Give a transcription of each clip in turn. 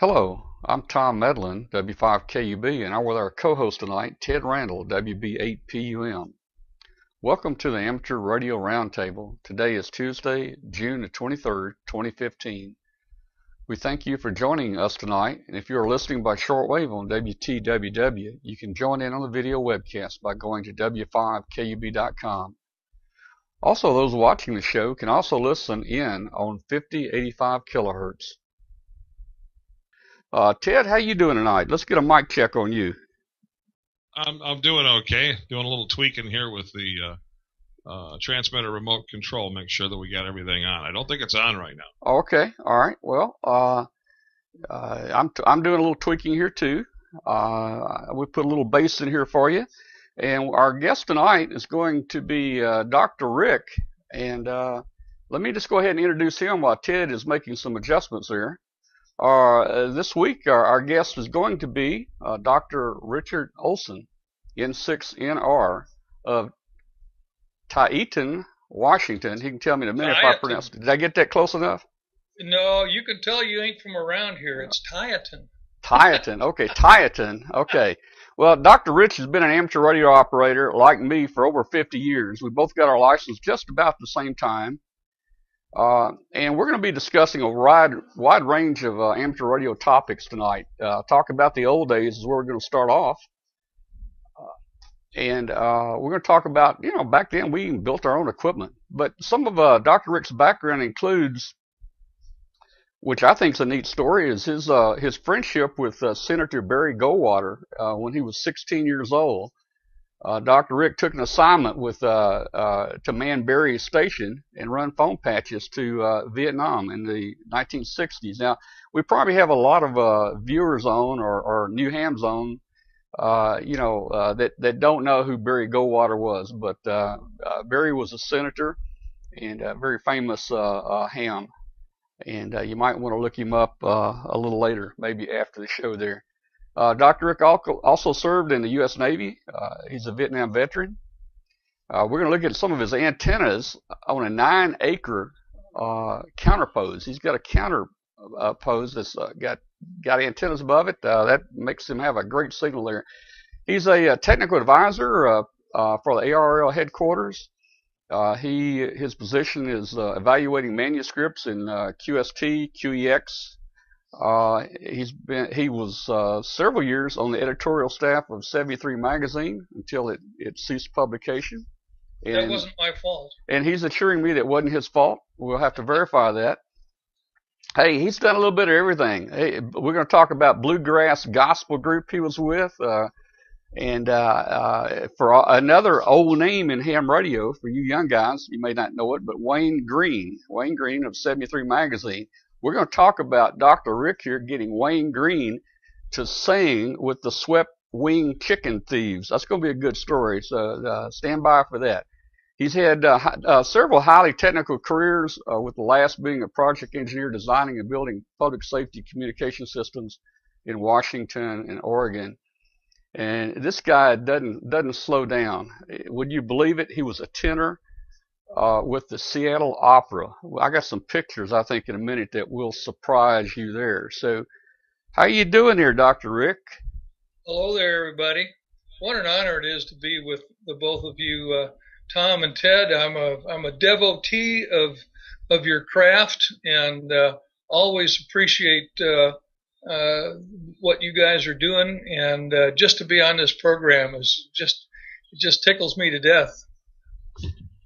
Hello, I'm Tom Medlin, W5KUB, and I'm with our co-host tonight, Ted Randall, WB8PUM. Welcome to the Amateur Radio Roundtable. Today is Tuesday, June the 23rd, 2015. We thank you for joining us tonight, and if you are listening by shortwave on WTWW, you can join in on the video webcast by going to W5KUB.com. Also, those watching the show can also listen in on 5085 kilohertz. Uh, Ted, how you doing tonight? Let's get a mic check on you. I'm I'm doing okay. Doing a little tweaking here with the uh, uh, transmitter remote control. Make sure that we got everything on. I don't think it's on right now. Okay, all right. Well, uh, uh I'm t- I'm doing a little tweaking here too. Uh, we put a little bass in here for you, and our guest tonight is going to be uh, Dr. Rick. And uh, let me just go ahead and introduce him while Ted is making some adjustments there. Uh, this week, our, our, guest is going to be uh, Dr. Richard Olsen, N6NR of Tieton, Washington. He can tell me in a minute if I pronounced it. Did I get that close enough? No, you can tell you ain't from around here. It's Tieton. Tieton. Okay, Tieton. Okay. Well, Dr. Rich has been an amateur radio operator like me for over 50 years. We both got our license just about the same time. Uh, and we're going to be discussing a wide, wide range of uh, amateur radio topics tonight. Uh, talk about the old days is where we're going to start off. Uh, and uh, we're going to talk about, you know, back then we built our own equipment. But some of uh, Dr. Rick's background includes, which I think is a neat story, is his his friendship with Senator Barry Goldwater when he was 16 years old uh, Dr. Rick took an assignment with uh, uh, to man Barry's station and run phone patches to uh, Vietnam in the 1960s. Now, we probably have a lot of uh, viewers on or, or new hams on, uh, you know, that that don't know who Barry Goldwater was, but Barry was a senator and a very famous ham, and you might want to look him up a little later, maybe after the show there. Uh, Dr. Rick also served in the U.S. Navy. Uh, he's a Vietnam veteran. Uh, we're going to look at some of his antennas on a nine acre uh, counterpoise. He's got a counter uh, that's uh, got got antennas above it. that makes him have a great signal there. He's a, a technical advisor for the ARRL headquarters. he his position is evaluating manuscripts in QST, QEX, uh, he's been he was uh, several years on the editorial staff of 73 magazine until it, it ceased publication. And, that wasn't my fault. And he's assuring me that wasn't his fault. We'll have to verify that. Hey, he's done a little bit of everything. Hey, we're going to talk about bluegrass gospel group he was with, uh, and uh, uh, for another old name in ham radio for you young guys, you may not know it, but Wayne Green, Wayne Green of 73 magazine. We're going to talk about Dr. Rick here getting Wayne Green to sing with the swept wing chicken thieves. That's going to be a good story, so uh, stand by for that. He's had uh, uh, several highly technical careers, uh, with the last being a project engineer designing and building public safety communication systems in Washington and Oregon. And this guy doesn't doesn't slow down. Would you believe it? He was a tenor uh, with the Seattle Opera. I got some pictures, I think, in a minute that will surprise you there. So, how you doing here, Dr. Rick? Hello there, everybody. What an honor it is to be with the both of you, uh, Tom and Ted. I'm a I'm a devotee of of your craft and uh, always appreciate uh, uh, what you guys are doing. And just to be on this program is just it just tickles me to death.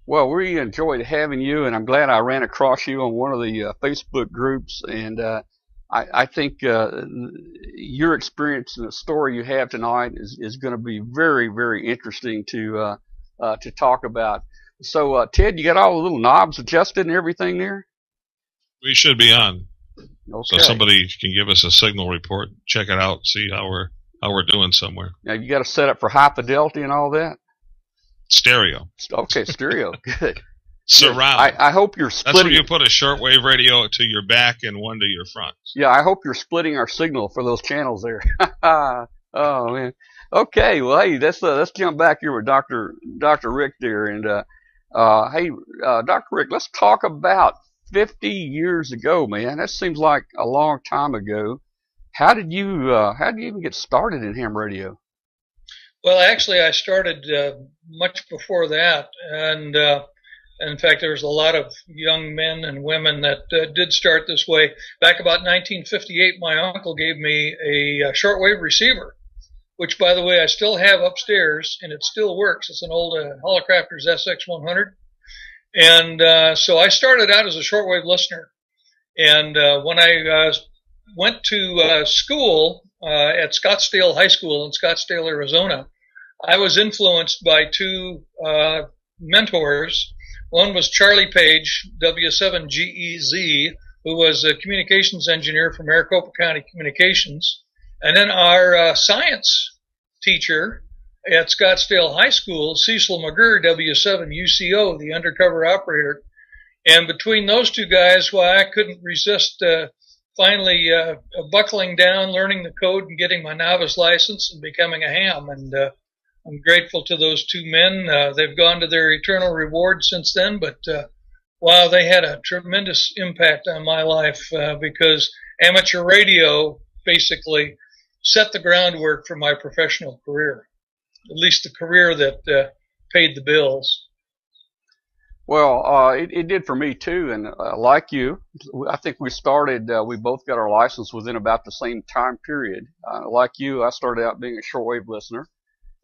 Well, we enjoyed having you, and I'm glad I ran across you on one of the uh, Facebook groups. And uh, I, I, think uh, your experience and the story you have tonight is, is going to be very, very interesting to uh, uh, to talk about. So, uh, Ted, you got all the little knobs adjusted and everything there? We should be on. Okay. So somebody can give us a signal report, check it out, see how we're how we're doing somewhere. Now you got to set up for high fidelity and all that. Stereo. Okay, stereo. Good. Surround. I, I hope you're splitting. That's where you put a shortwave radio to your back and one to your front. Yeah, I hope you're splitting our signal for those channels there. oh man. Okay, well, hey, let's uh, let's jump back here with Doctor Doctor Rick there, and uh, uh, hey, uh, Doctor Rick, let's talk about 50 years ago, man. That seems like a long time ago. how did you uh, how did you even get started in ham radio? Well, actually, I started uh, much before that, and uh, in fact, there was a lot of young men and women that uh, did start this way. Back about 1958, my uncle gave me a, a shortwave receiver, which, by the way, I still have upstairs, and it still works. It's an old uh, Hallicrafters SX100, and uh, so I started out as a shortwave listener. And uh, when I uh, went to school at Scottsdale High School in Scottsdale, Arizona, I was influenced by two uh, mentors. One was Charlie Page, W7GEZ, who was a communications engineer for Maricopa County Communications. And then our uh, science teacher at Scottsdale High School, Cecil McGurr, W7UCO, the undercover operator. And between those two guys, why I couldn't resist uh, finally uh, buckling down, learning the code, and getting my novice license and becoming a ham. And uh, I'm grateful to those two men. Uh, they've gone to their eternal reward since then, but uh, wow, they had a tremendous impact on my life uh, because amateur radio basically set the groundwork for my professional career, at least the career that uh, paid the bills. Well, uh, it, it did for me too, and uh, like you, I think we started. Uh, we both got our license within about the same time period. Uh, like you, I started out being a shortwave listener,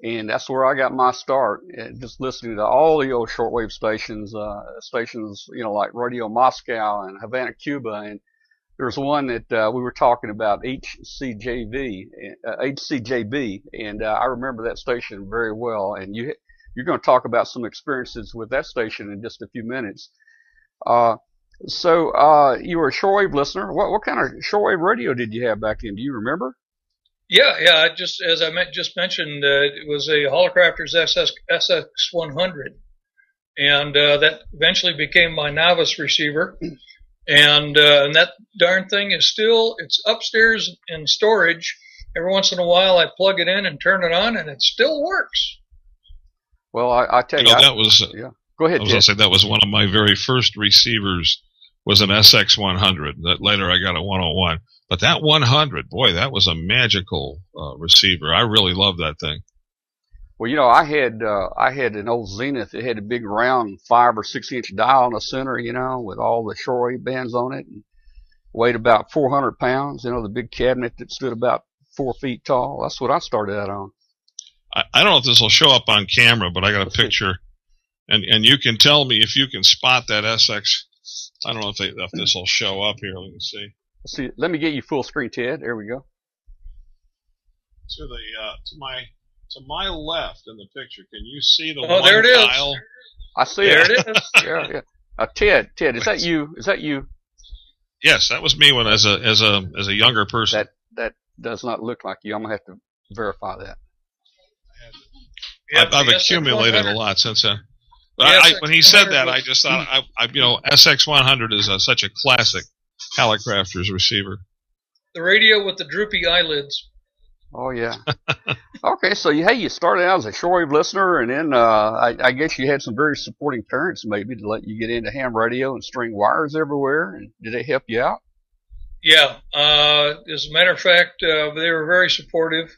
and that's where I got my start. uh, Just listening to all the old shortwave stations, uh, stations, you know, like Radio Moscow and Havana, Cuba, and there was one that uh, we were talking about HCJV, uh, HCJB, and uh, I remember that station very well. And you you're going to talk about some experiences with that station in just a few minutes. Uh, so uh, you were a shortwave listener. What what kind of shortwave radio did you have back then? Do you remember? Yeah, yeah. I just as I met, just mentioned, uh, it was a Hallicrafters SS, SX100, and uh, that eventually became my novice receiver. And uh, and that darn thing is still it's upstairs in storage. Every once in a while, I plug it in and turn it on, and it still works. Well, I, I tell You you, know, I- that was yeah. Go ahead, I was going to say that was one of my very first receivers was an SX100. That later I got a 101. But that 100, boy, that was a magical uh, receiver. I really love that thing. Well, you know, I had uh, I had an old Zenith that had a big round five or six inch dial in the center, you know, with all the shortwave bands on it, and weighed about 400 pounds. You know, the big cabinet that stood about four feet tall. That's what I started out on. I, I don't know if this will show up on camera, but I got a picture, and and you can tell me if you can spot that SX. I don't know if they, if this will show up here. Let me see. Let's see, let me get you full screen, Ted. There we go. To the uh, to my to my left in the picture, can you see the Oh, one there it is. dial? I see There it. it is. yeah, yeah. Uh, Ted, Ted, is that you? Is that you? Yes, that was me when as a as a as a younger person. That that does not look like you. I'm gonna have to verify that. Yep, I've, I've accumulated a lot since then. But I, I, when he said that, I just thought, I, I, you know, SX100 is a, such a classic Hallicrafters receiver. The radio with the droopy eyelids. Oh yeah. okay, so you, hey, you started out as a shortwave listener, and then uh, I, I guess you had some very supporting parents maybe to let you get into ham radio and string wires everywhere. And did they help you out? Yeah, uh, as a matter of fact, uh, they were very supportive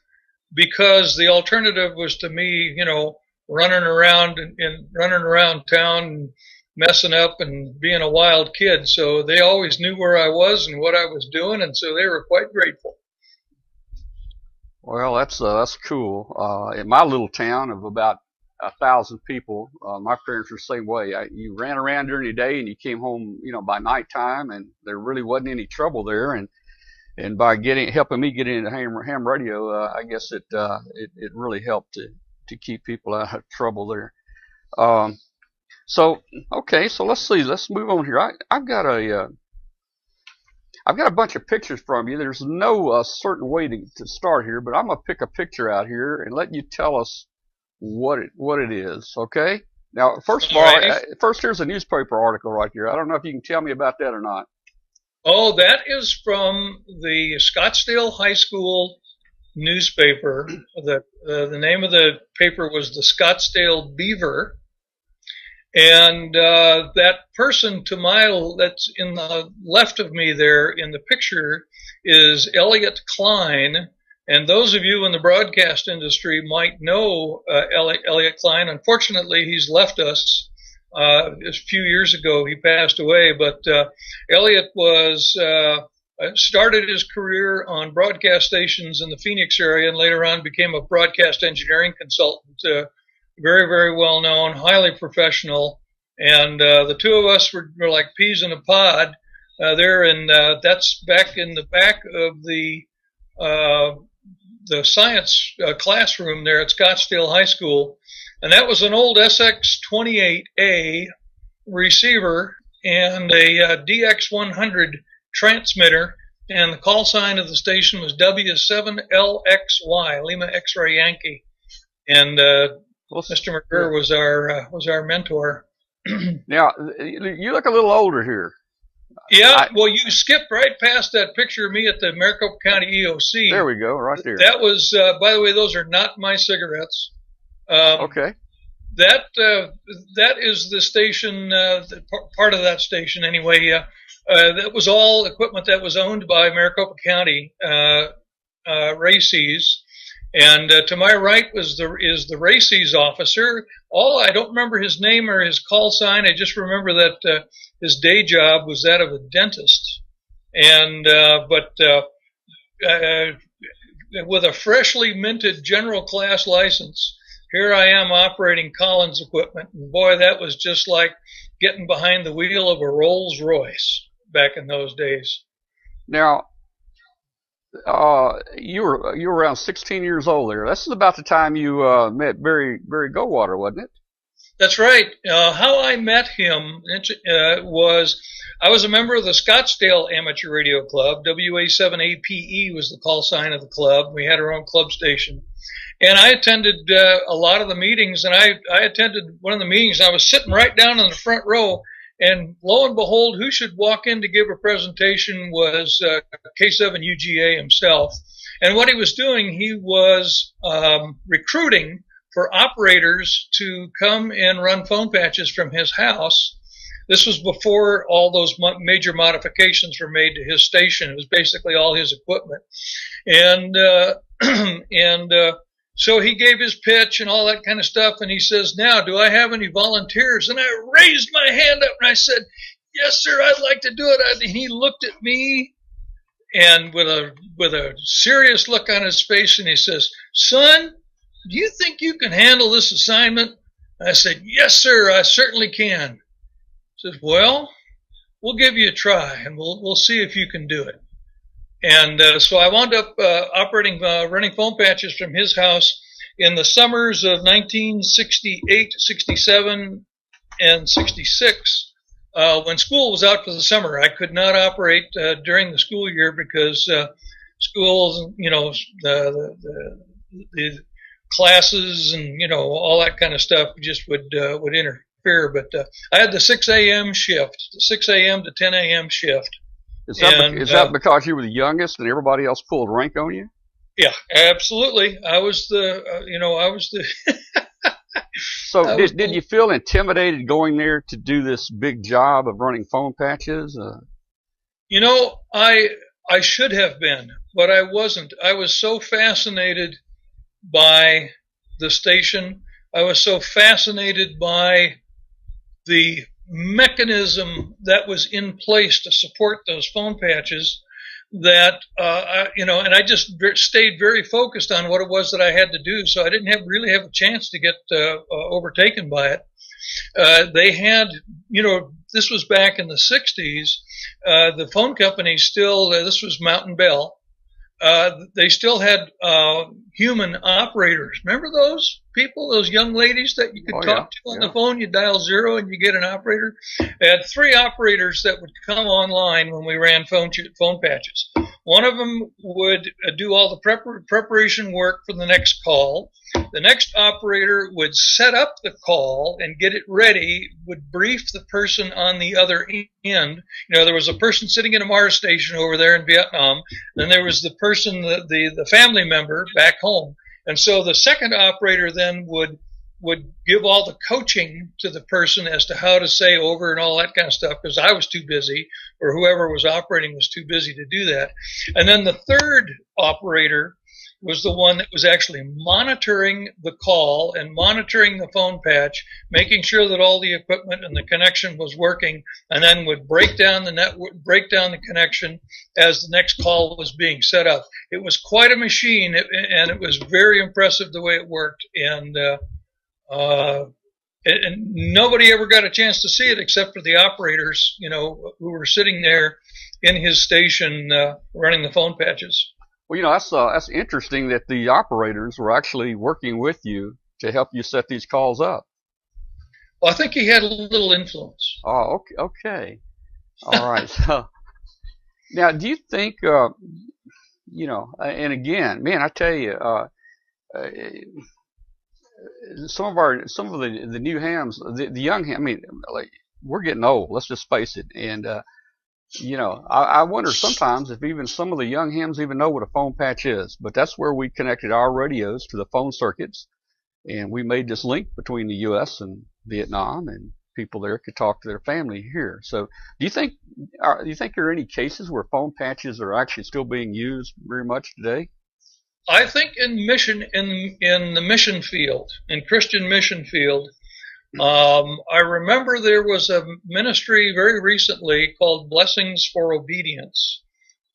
because the alternative was to me, you know, running around and, and running around town and messing up and being a wild kid. So they always knew where I was and what I was doing, and so they were quite grateful. Well, that's uh, that's cool. Uh, in my little town of about a thousand people, uh, my parents were the same way. I, you ran around during the day and you came home, you know, by nighttime, and there really wasn't any trouble there. And and by getting helping me get into ham ham radio, uh, I guess it uh, it it really helped to to keep people out of trouble there. Um, so okay, so let's see, let's move on here. I I've got a uh, I've got a bunch of pictures from you. There's no uh, certain way to, to start here, but I'm gonna pick a picture out here and let you tell us what it what it is. Okay. Now, first of all, uh, first here's a newspaper article right here. I don't know if you can tell me about that or not. Oh, that is from the Scottsdale High School newspaper. The uh, the name of the paper was the Scottsdale Beaver, and uh, that person to my that's in the left of me there in the picture is Elliot Klein. And those of you in the broadcast industry might know uh, Elliot Klein. Unfortunately, he's left us. Uh, a few years ago, he passed away. But uh, Elliot was uh, started his career on broadcast stations in the Phoenix area, and later on became a broadcast engineering consultant. Very, very well known, highly professional. And uh, the two of us were, were like peas in a pod uh, there, and uh, that's back in the back of the uh, the science uh, classroom there at Scottsdale High School, and that was an old SX28A receiver and a uh, DX100 transmitter, and the call sign of the station was W7LXY, Lima X-ray Yankee, and uh, Mr. McGurr was our uh, was our mentor. now you look a little older here. Yeah, I, well, you skipped right past that picture of me at the Maricopa County EOC. There we go, right there. That was, uh, by the way, those are not my cigarettes. Um, okay. That uh, that is the station, uh, the part of that station anyway. Uh, uh, that was all equipment that was owned by Maricopa County uh, uh, RACES. And uh, to my right was the is the RACES officer. All I don't remember his name or his call sign. I just remember that uh, his day job was that of a dentist. And uh, but uh, uh, with a freshly minted general class license, here I am operating Collins equipment. And boy, that was just like getting behind the wheel of a Rolls Royce back in those days. Now, uh, you were you were around 16 years old there. This is about the time you uh, met Barry Barry Goldwater, wasn't it? That's right. Uh, how I met him uh, was I was a member of the Scottsdale Amateur Radio Club. WA7APE was the call sign of the club. We had our own club station. And I attended uh, a lot of the meetings, and I, I attended one of the meetings. I was sitting right down in the front row, and lo and behold, who should walk in to give a presentation was uh, K7UGA himself. And what he was doing, he was um, recruiting for operators to come and run phone patches from his house. This was before all those major modifications were made to his station. It was basically all his equipment, and uh, and uh, so he gave his pitch and all that kind of stuff, and he says, "Now, do I have any volunteers?" And I raised my hand up and I said, "Yes, sir, I'd like to do it." And he looked at me, and with a with a serious look on his face, and he says, "Son, do you think you can handle this assignment?" I said, "Yes, sir, I certainly can." He says, "Well, we'll give you a try, and we'll we'll see if you can do it." And uh, so I wound up uh, operating, uh, running phone patches from his house in the summers of 1968, 67, and 66. Uh, when school was out for the summer, I could not operate uh, during the school year because uh, schools, you know, the, the, the, classes and you know all that kind of stuff just would would interfere. But I had the 6 a.m. shift, the 6 a.m. to 10 a.m. shift is that, and, is that uh, because you were the youngest and everybody else pulled rank on you? Yeah, absolutely. I was the, uh, you know, I was the. so did, was did you feel intimidated going there to do this big job of running phone patches? Uh, you know, I I should have been, but I wasn't. I was so fascinated by the station. I was so fascinated by the mechanism that was in place to support those phone patches that uh, I, you know, and I just stayed very focused on what it was that I had to do, so I didn't have really have a chance to get uh, uh, overtaken by it. Uh, they had, you know, this was back in the '60s. Uh, the phone company still, uh, this was Mountain Bell. they still had human operators. Remember those? People, those young ladies that you could oh, talk yeah. to on yeah. the phone. You dial zero and you get an operator. I had three operators that would come online when we ran phone phone patches. One of them would uh, do all the prep preparation work for the next call. The next operator would set up the call and get it ready, would brief the person on the other end. You know, there was a person sitting in a MARS station over there in Vietnam. Then there was the person, the, the, the family member back home and so the second operator then would would give all the coaching to the person as to how to say over and all that kind of stuff because I was too busy or whoever was operating was too busy to do that. And then the third operator was the one that was actually monitoring the call and monitoring the phone patch, making sure that all the equipment and the connection was working, and then would break down the network, break down the connection as the next call was being set up. It was quite a machine, and it was very impressive the way it worked. And uh, uh, and nobody ever got a chance to see it except for the operators, you know, who were sitting there in his station uh, running the phone patches. Well, you know, that's uh, that's interesting that the operators were actually working with you to help you set these calls up. Well, I think he had a little influence. Oh, okay, okay, all right. so, now, do you think, uh, you know, and again, man, I tell you, uh, uh, some of our, some of the the new hams, the, the young ham, I mean, like we're getting old. Let's just face it, and uh, you know, I, I wonder sometimes if even some of the young hams even know what a phone patch is. But that's where we connected our radios to the phone circuits, and we made this link between the U.S. and Vietnam, and people there could talk to their family here. So, do you think are, do you think there are any cases where phone patches are actually still being used very much today? I think in mission in in the mission field, in Christian mission field, um, I remember there was a ministry very recently called Blessings for Obedience,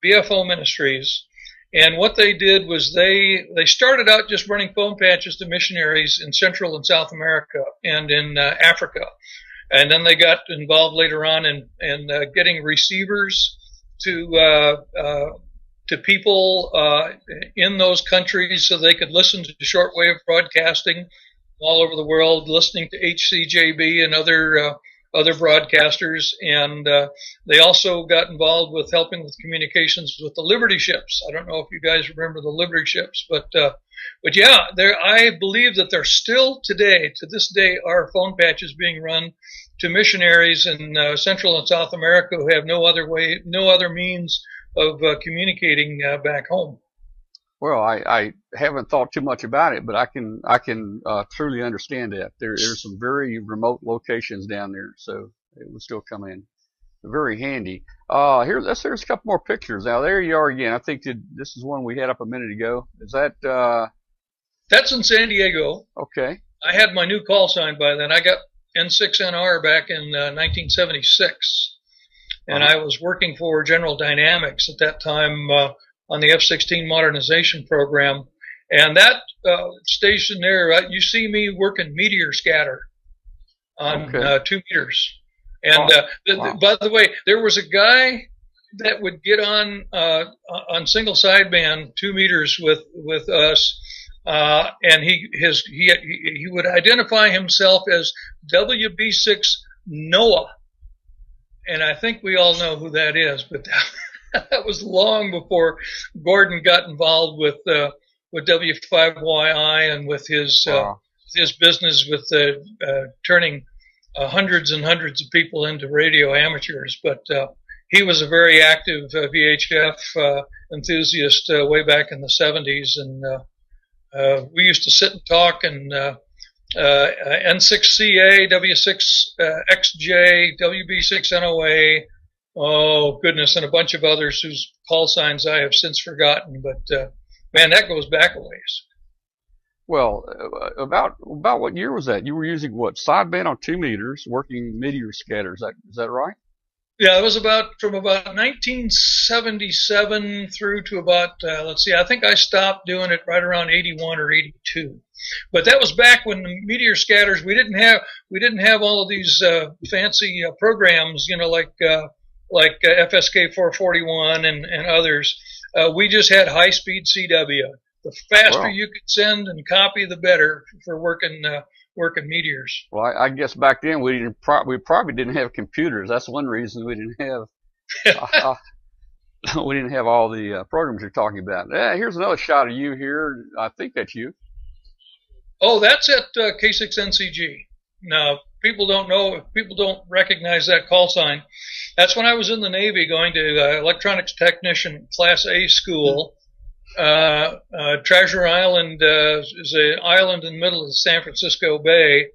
BFO Ministries, and what they did was they they started out just running phone patches to missionaries in Central and South America and in uh, Africa, and then they got involved later on in in uh, getting receivers to uh, uh to people uh, in those countries so they could listen to shortwave broadcasting all over the world listening to HCJB and other uh, other broadcasters, and uh, they also got involved with helping with communications with the Liberty ships. I don't know if you guys remember the Liberty ships, but uh, but yeah, there I believe that there still today, to this day, are phone patches being run to missionaries in uh, Central and South America who have no other way, no other means of uh, communicating uh, back home. Well, I, I haven't thought too much about it, but I can I can uh, truly understand that. There there's some very remote locations down there, so it would still come in very handy. Uh, here let's here's a couple more pictures. Now there you are again. I think that this is one we had up a minute ago. Is that? Uh, That's in San Diego. Okay. I had my new call sign by then. I got N6NR back in uh, 1976, and uh-huh. I was working for General Dynamics at that time. Uh, on the F-16 modernization program. And that uh, station there, uh, you see me working meteor scatter on okay. uh, two meters. And uh, wow. wow. by the way, there was a guy that would get on uh, on single sideband two meters with with us, uh, and he his he he would identify himself as WB6 Noah, and I think we all know who that is, but. That, that was long before Gordon got involved with uh, with W5YI and with his uh, his business with uh, uh, turning uh, hundreds and hundreds of people into radio amateurs. But uh, he was a very active uh, VHF uh, enthusiast uh, way back in the 70s, and uh, uh, we used to sit and talk and. Uh, uh, N6CA, W6XJ, WB6NOA, oh goodness, and a bunch of others whose call signs I have since forgotten. But uh, man, that goes back a ways. Well, uh, about about what year was that? You were using what sideband on two meters, working meteor scatters. Is that is that right? Yeah, it was about from about 1977 through to about uh, let's see, I think I stopped doing it right around 81 or 82. But that was back when the meteor scatters we didn't have we didn't have all of these uh, fancy uh, programs, you know, like uh, like uh, FSK 441 and, and others. Uh, we just had high speed CW. The faster wow. you could send and copy, the better for working uh, working meteors. Well, I, I, guess back then we didn't pro- we probably didn't have computers. That's one reason we didn't have. We didn't have all the uh, programs you're talking about. Yeah, here's another shot of you here. I think that's you. Oh, that's at uh, K6NCG. Now, people don't know, people don't recognize that call sign. That's when I was in the Navy going to uh, electronics technician class A school. uh, uh, Treasure Island uh, is an island in the middle of the San Francisco Bay,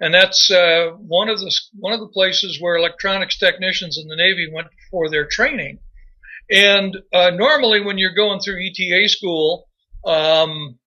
and that's uh, one of the one of the places where electronics technicians in the Navy went for their training. And uh, normally, when you're going through ETA school, um,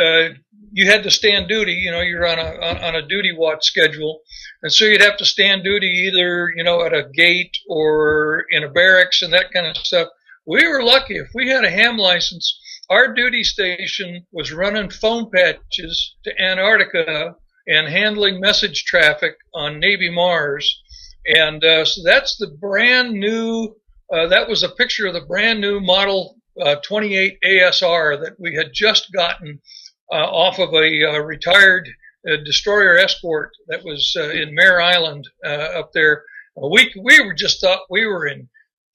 uh, you had to stand duty. You know, you're on a on a duty watch schedule, and so you'd have to stand duty either you know at a gate or in a barracks and that kind of stuff. We were lucky if we had a ham license. Our duty station was running phone patches to Antarctica and handling message traffic on Navy MARS, and uh, so that's the brand new. Uh, that was a picture of the brand new Model uh, 28 ASR that we had just gotten off of a uh, retired uh, destroyer escort that was in Mare Island up there. We we were just thought we were in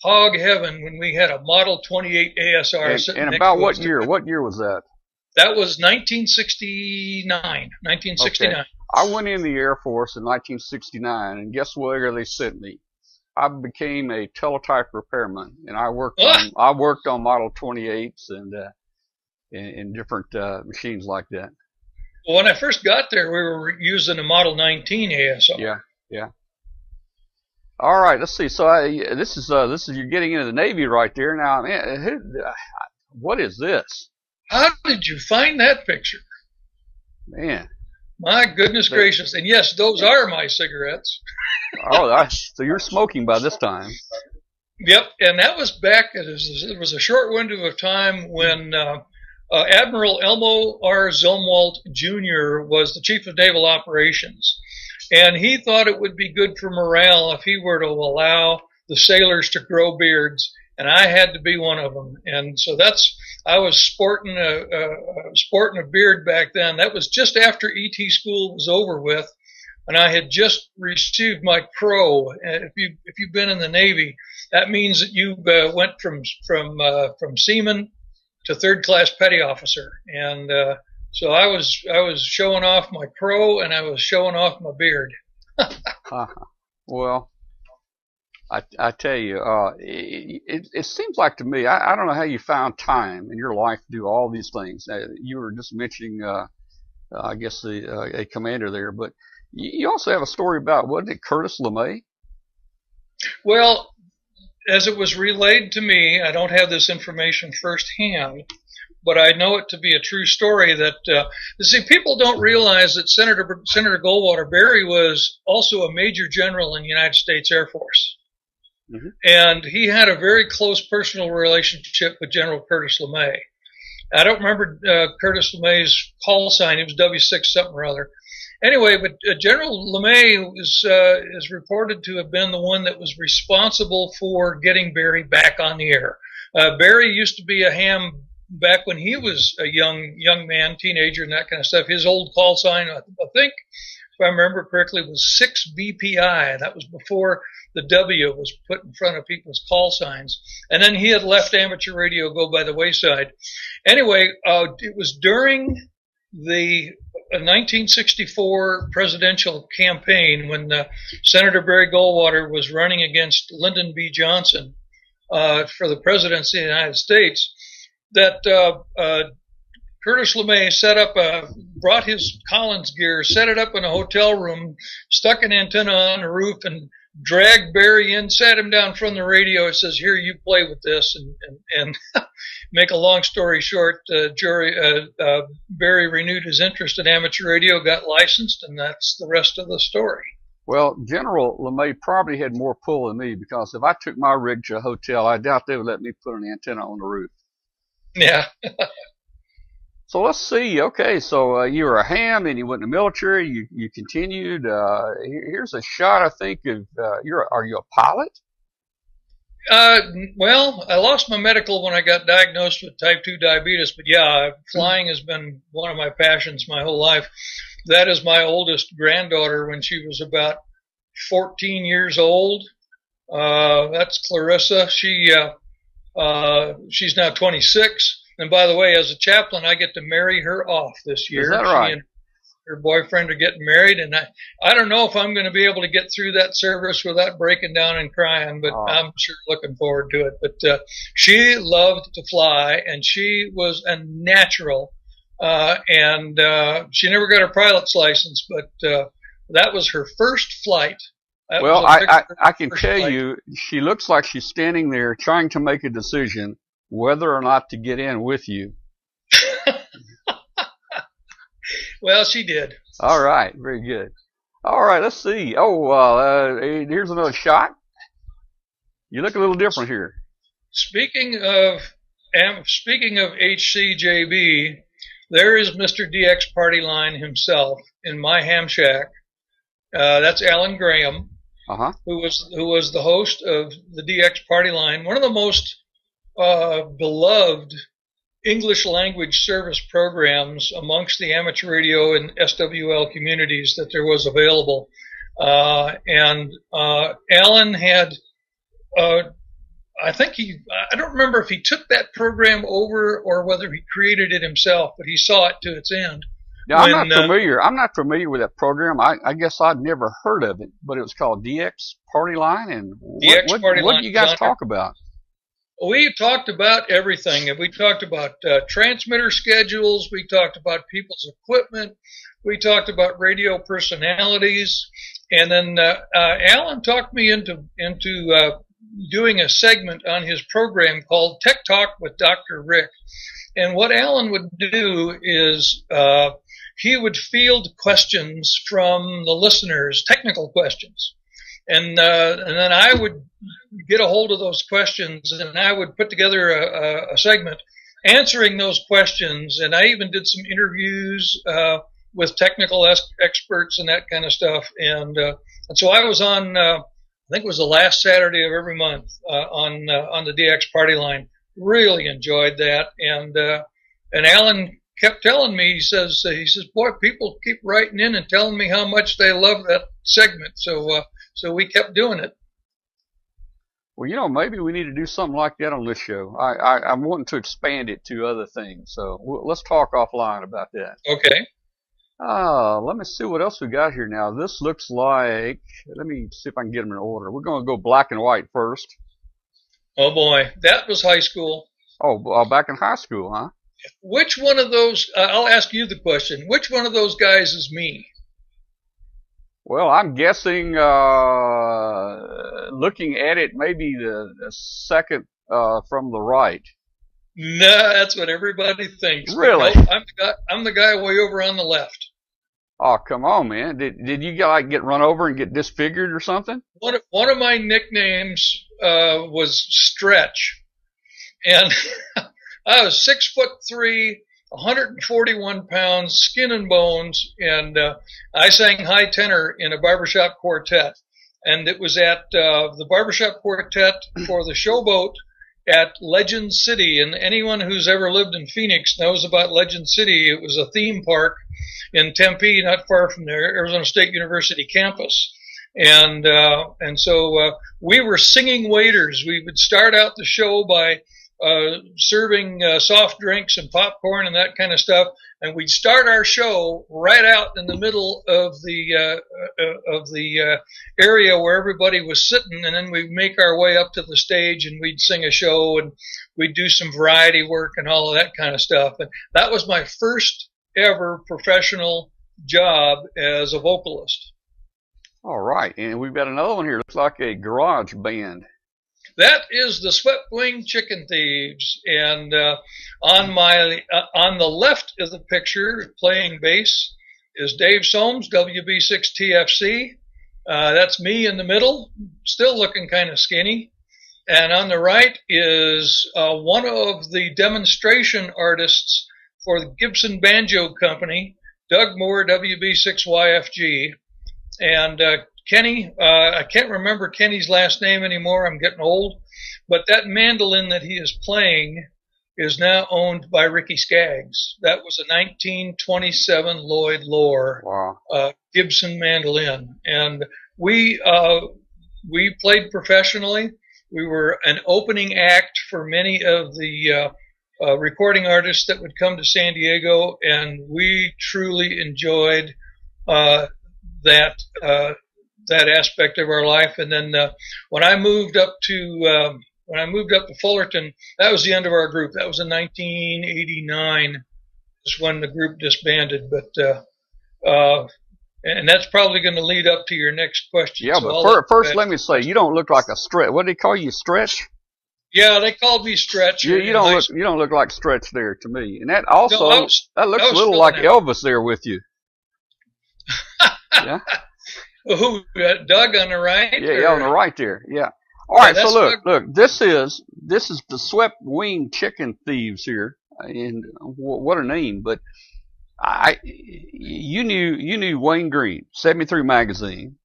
hog heaven when we had a Model 28 ASR. And, and about what year? What year was that? That was 1969. 1969. Okay. I went in the Air Force in 1969, and guess where they sent me? I became a teletype repairman, and I worked ah! on I worked on Model 28s and uh, in, in different uh, machines like that. Well, when I first got there, we were using a Model 19 ASR. Yeah, yeah. All right, let's see. So I, this is uh, this is you're getting into the Navy right there now. Man, who, what is this? How did you find that picture? Man, my goodness they, gracious! And yes, those are my cigarettes. oh, I, so you're smoking by this time. Yep, and that was back. It was, it was a short window of time when uh, uh, Admiral Elmo R. Zumwalt Jr. was the chief of naval operations, and he thought it would be good for morale if he were to allow the sailors to grow beards, and I had to be one of them. And so that's I was sporting a, a, sporting a beard back then. That was just after ET school was over with, and I had just received my pro. If you if you've been in the Navy, that means that you uh, went from from uh, from seaman to third class petty officer, and uh, so I was I was showing off my pro and I was showing off my beard. uh, well, I, I tell you, uh, it, it, it, seems like to me, I, I don't know how you found time in your life to do all these things. Uh, you were just mentioning, uh, I guess, the, uh, a commander there, but you also have a story about, wasn't it Curtis LeMay? Well, as it was relayed to me, I don't have this information firsthand, but I know it to be a true story. That uh, you see, people don't realize that Senator Senator Goldwater Barry was also a major general in the United States Air Force, mm-hmm. and he had a very close personal relationship with General Curtis LeMay. I don't remember uh, Curtis LeMay's call sign; it was W six something or other anyway, but uh, General LeMay is uh, is reported to have been the one that was responsible for getting Barry back on the air. Uh, Barry used to be a ham back when he was a young young man, teenager, and that kind of stuff. His old call sign, I, I think, if I remember correctly, was six BPI. That was before the W was put in front of people's call signs. And then he had left amateur radio go by the wayside. Anyway, uh, it was during the 1964 presidential campaign when uh, Senator Barry Goldwater was running against Lyndon B. Johnson uh, for the presidency of the United States that uh, uh Curtis LeMay set up a, brought his Collins gear, set it up in a hotel room, stuck an antenna on the roof, and dragged Barry in, sat him down from the radio, and says, "Here, you play with this." And and, and make a long story short, uh, Jerry, uh, uh, Barry renewed his interest in amateur radio, got licensed, and that's the rest of the story. Well, General LeMay probably had more pull than me because if I took my rig to a hotel, I doubt they would let me put an antenna on the roof. Yeah. So let's see. Okay, so uh, you were a ham, and you went in the military. You you continued. Uh, here's a shot. I think of uh, you're. Are you a pilot? Uh, well, I lost my medical when I got diagnosed with type two diabetes. But yeah, flying has been one of my passions my whole life. That is my oldest granddaughter when she was about 14 years old. Uh, that's Clarissa. She uh, uh, she's now 26 and by the way, as a chaplain, I get to marry her off this year. Is that right? her boyfriend are getting married, and I I don't know if I'm going to be able to get through that service without breaking down and crying, but Oh. I'm sure looking forward to it. But uh, she loved to fly, and she was a natural, uh, and uh, she never got her pilot's license, but uh, that was her first flight. That Well, I, I, I can tell flight. you, she looks like she's standing there trying to make a decision whether or not to get in with you. Well, she did. All right, very good. All right, let's see. Oh, uh, uh, here's another shot. You look a little different here. Speaking of speaking of HCJB, there is Mr. DX Party Line himself in my ham shack. Uh, that's Alan Graham, Uh huh. who was who was the host of the DX Party Line, one of the most uh, beloved English language service programs amongst the amateur radio and SWL communities that there was available. Uh, and uh, Alan had uh, I think he, I don't remember if he took that program over or whether he created it himself, but he saw it to its end. Now, I'm When, not uh, familiar. I'm not familiar with that program. I, I guess I'd never heard of it, but it was called DX Party Line. And what, DX what, Party what Line, do you guys John. talk about? We talked about everything. and We talked about uh, transmitter schedules. We talked about people's equipment. We talked about radio personalities. And then uh, uh, Alan talked me into into uh, doing a segment on his program called Tech Talk with Dr. Rick. And what Alan would do is uh, he would field questions from the listeners, technical questions, and uh, and then I would get a hold of those questions and I would put together a, a, a segment answering those questions. And I even did some interviews uh, with technical es- experts and that kind of stuff. And uh, and so I was on. Uh, I think it was the last Saturday of every month uh, on uh, on the DX Party Line. Really enjoyed that, and uh, and Alan kept telling me. He says he says, "Boy, people keep writing in and telling me how much they love that segment." So uh, so we kept doing it. Well, you know, maybe we need to do something like that on this show. I, I, I'm wanting to expand it to other things. So we'll, let's talk offline about that. Okay. Uh, let me see what else we got here now. This looks like, let me see if I can get them in order. We're going to go black and white first. Oh boy, that was high school. Oh, uh, back in high school, huh? Which one of those? Uh, I'll ask you the question. Which one of those guys is me? Well, I'm guessing, uh, looking at it, maybe the, the second, uh, from the right. No, that's what everybody thinks. Really? No, I'm the guy. I'm the guy way over on the left. Oh, come on, man. Did, did you like get run over and get disfigured or something? One of, one of my nicknames uh, was Stretch, and I was six foot three, 141 pounds, skin and bones, and uh, I sang high tenor in a barbershop quartet, and it was at uh, the barbershop quartet for the Showboat at Legend City, and anyone who's ever lived in Phoenix knows about Legend City. It was a theme park in Tempe, not far from the Arizona State University campus. And uh, and so uh, we were singing waiters. We would start out the show by uh, serving uh, soft drinks and popcorn and that kind of stuff, and we'd start our show right out in the middle of the uh, uh, of the uh, area where everybody was sitting, and then we'd make our way up to the stage and we'd sing a show and we'd do some variety work and all of that kind of stuff. And that was my first ever professional job as a vocalist. All right. And we've got another one here. Looks like a garage band. That is the Swept Wing Chicken Thieves, and uh, on my uh, on the left of the picture, playing bass, is Dave Soames, WB6TFC. Uh, that's me in the middle, still looking kind of skinny. And on the right is uh, one of the demonstration artists for the Gibson Banjo Company, Doug Moore, WB6YFG. And uh, Kenny, uh, I can't remember Kenny's last name anymore. I'm getting old. But that mandolin that he is playing is now owned by Ricky Skaggs. That was a 1927 Lloyd Loar Wow. uh, Gibson mandolin, and we uh, we played professionally. We were an opening act for many of the uh, uh, recording artists that would come to San Diego, and we truly enjoyed uh, that uh, that aspect of our life. And then uh, when I moved up to um, when I moved up to Fullerton, that was the end of our group. That was in 1989. Is when the group disbanded. But uh, uh, and that's probably going to lead up to your next question. Yeah, so but I'll fir- first, let me say, you don't look like a stretch. What do they call you, stretch? Yeah, they called me Stretch. You, you don't look, you don't look like stretch there to me. And that also, No, was- that looks a little like out. Elvis there with you. yeah, Who? Uh, Doug on the right? yeah, yeah, on the right there. Yeah. All right. Yeah, so look, look, this is this is the swept wing chicken thieves here, and what a name! But I, you knew you knew Wayne Green, seventy three magazine,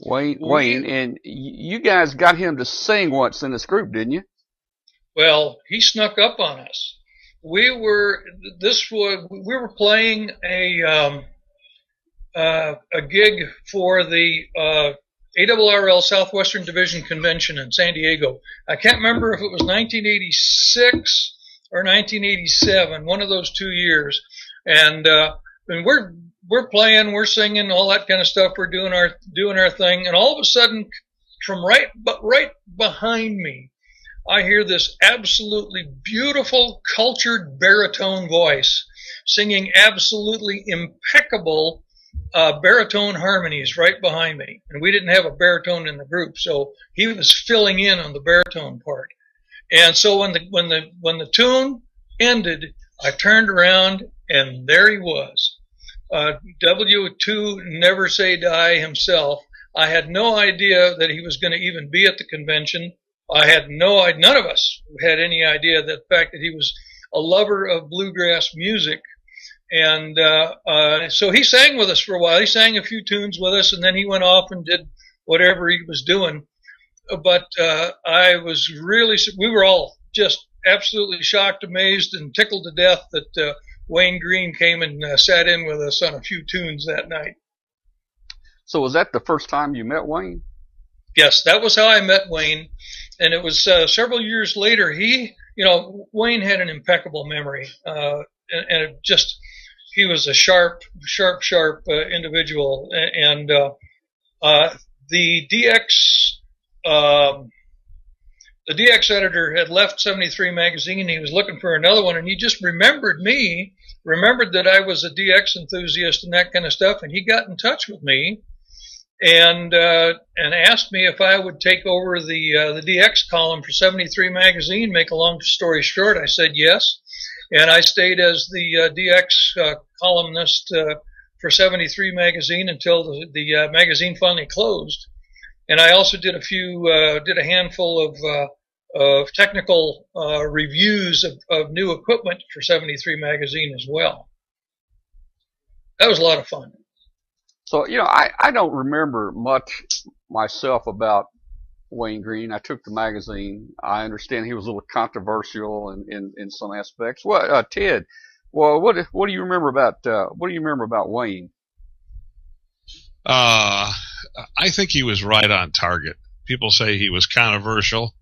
Wayne We- Wayne, and you guys got him to sing once in this group, didn't you? Well, he snuck up on us. We were this was we were playing a um, uh, a gig for the uh, ARRL Southwestern Division Convention in San Diego. I can't remember if it was 1986 or 1987, one of those two years. And uh, and we're we're playing, we're singing, all that kind of stuff. We're doing our doing our thing, and all of a sudden, from right but right behind me, I hear this absolutely beautiful, cultured baritone voice singing absolutely impeccable uh, baritone harmonies right behind me. And we didn't have a baritone in the group, so he was filling in on the baritone part. And so when the when the when the tune ended, I turned around and there he was. Uh, W2 Never Say Die himself. I had no idea that he was going to even be at the convention. I had no none of us had any idea that the fact that he was a lover of bluegrass music. And uh, uh, so he sang with us for a while. He sang a few tunes with us, and then he went off and did whatever he was doing. But uh, I was really, we were all just absolutely shocked, amazed, and tickled to death that uh, Wayne Green came and uh, sat in with us on a few tunes that night. So was that the first time you met Wayne? Yes, that was how I met Wayne, and it was uh, several years later. He, you know, Wayne had an impeccable memory, uh, and, and it just he was a sharp, sharp, sharp uh, individual. And uh, uh, the DX, um, the DX editor had left 73 magazine. He was looking for another one, and he just remembered me, remembered that I was a DX enthusiast and that kind of stuff, and he got in touch with me and uh, and asked me if I would take over the uh, the DX column for 73 magazine. Make a long story short, I said yes, and I stayed as the uh, DX uh, columnist uh, for 73 magazine until the, the magazine finally closed. And I also did a few did a handful of of technical uh, reviews of, of new equipment for 73 magazine as well. That was a lot of fun. So, you know, I, I don't remember much myself about Wayne Green. I took the magazine. I understand he was a little controversial in, in, in some aspects. What, uh, Ted, well, what, what do you remember about, uh, what do you remember about Wayne? Uh, I think he was right on target. People say he was controversial.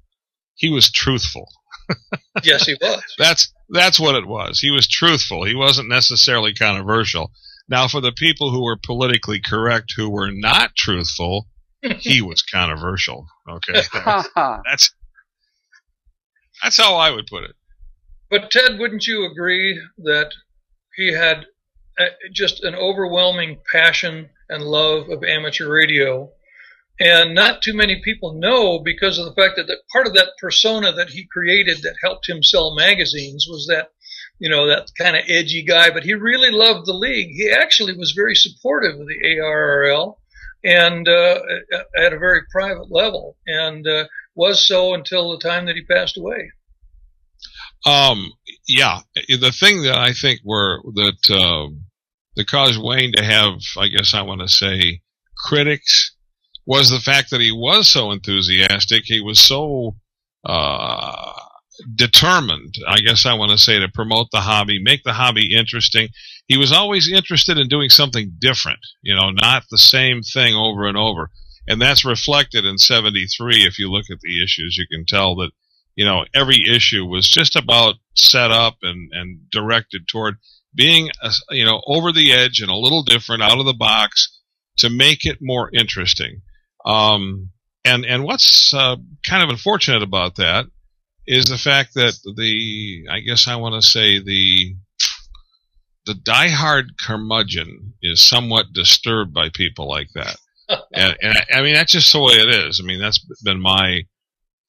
He was truthful. Yes, he was. That's that's what it was. He was truthful. He wasn't necessarily controversial. Now, for the people who were politically correct who were not truthful, he was controversial. Okay, Ha ha. that's that's how I would put it. But Ted, wouldn't you agree that he had uh, just an overwhelming passion and love of amateur radio? And not too many people know because of the fact that, that part of that persona that he created that helped him sell magazines was that, you know, that kind of edgy guy. But he really loved the league. He actually was very supportive of the ARRL and uh, at a very private level, and uh, was so until the time that he passed away. Um, yeah, the thing that I think were that uh, that caused Wayne to have, I guess I want to say, critics was the fact that he was so enthusiastic. He was so uh, determined, I guess I want to say, to promote the hobby, make the hobby interesting. He was always interested in doing something different, you know, not the same thing over and over. And that's reflected in 73. If you look at the issues, you can tell that you know, every issue was just about set up and, and directed toward being, a, you know, over the edge and a little different, out of the box, to make it more interesting. Um, and and what's uh, kind of unfortunate about that is the fact that the, I guess I want to say the the diehard curmudgeon is somewhat disturbed by people like that. and, and I, I mean, that's just the way it is. I mean, that's been my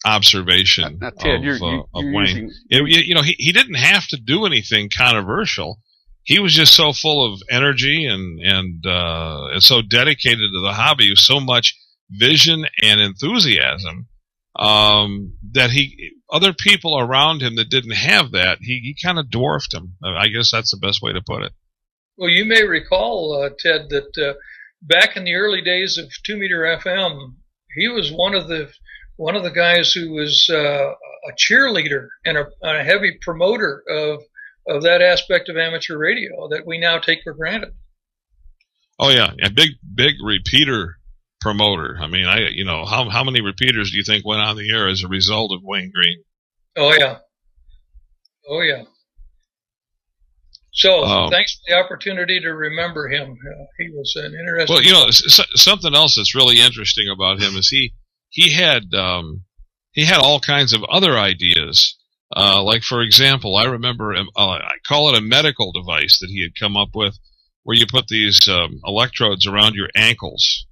observation now, Ted, of, you're, uh, you're of Wayne. using- It- you know, he, he didn't have to do anything controversial. He was just so full of energy and and uh, and so dedicated to the hobby, with so much vision and enthusiasm um, that he other people around him that didn't have that he, he kind of dwarfed him I guess that's the best way to put it. Well, you may recall, uh, Ted, that uh, back in the early days of Two Meter FM, he was one of the one of the guys who was uh, a cheerleader and a, a heavy promoter of of that aspect of amateur radio that we now take for granted. Oh yeah, a big big repeater promoter. I mean, I you know how how many repeaters do you think went on the air as a result of Wayne Green? Oh yeah, oh yeah. So Um, thanks for the opportunity to remember him. Uh, he was an interesting. Well, you know, something else that's really interesting about him is he he had um, he had all kinds of other ideas. Uh, like for example, I remember uh, I call it a medical device that he had come up with, where you put these um, electrodes around your ankles,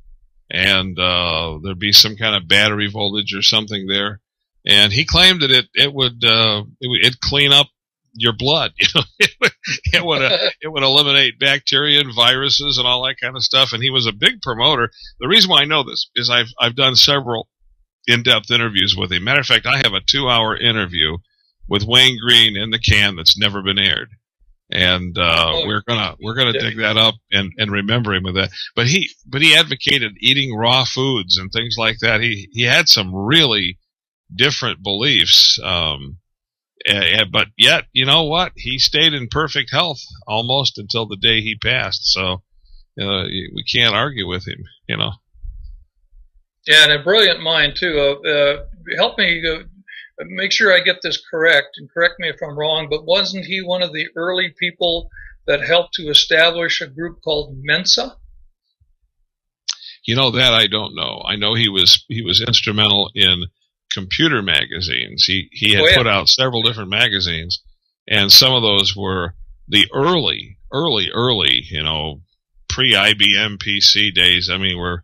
and uh, there'd be some kind of battery voltage or something there. And he claimed that it it would uh, it would it'd clean up your blood. You know, it would it would, uh, it would eliminate bacteria and viruses and all that kind of stuff. And he was a big promoter. The reason why I know this is I've I've done several in-depth interviews with him. Matter of fact, I have a two-hour interview with Wayne Green in the can that's never been aired. And uh, Oh, we're gonna we're gonna dig that up and, and remember him with that. But he but he advocated eating raw foods and things like that. He he had some really different beliefs. Um, eh, eh, but yet, you know what? He stayed in perfect health almost until the day he passed. So uh, we can't argue with him. You know. Yeah, and a brilliant mind too. Uh, uh, help me make sure I get this correct, and correct me if I'm wrong. But wasn't he one of the early people that helped to establish a group called Mensa? You know that I don't know. I know he was he was instrumental in computer magazines. He he had Oh, yeah. put out several different magazines, and some of those were the early, early, early, you know, pre IBM PC days. I mean, where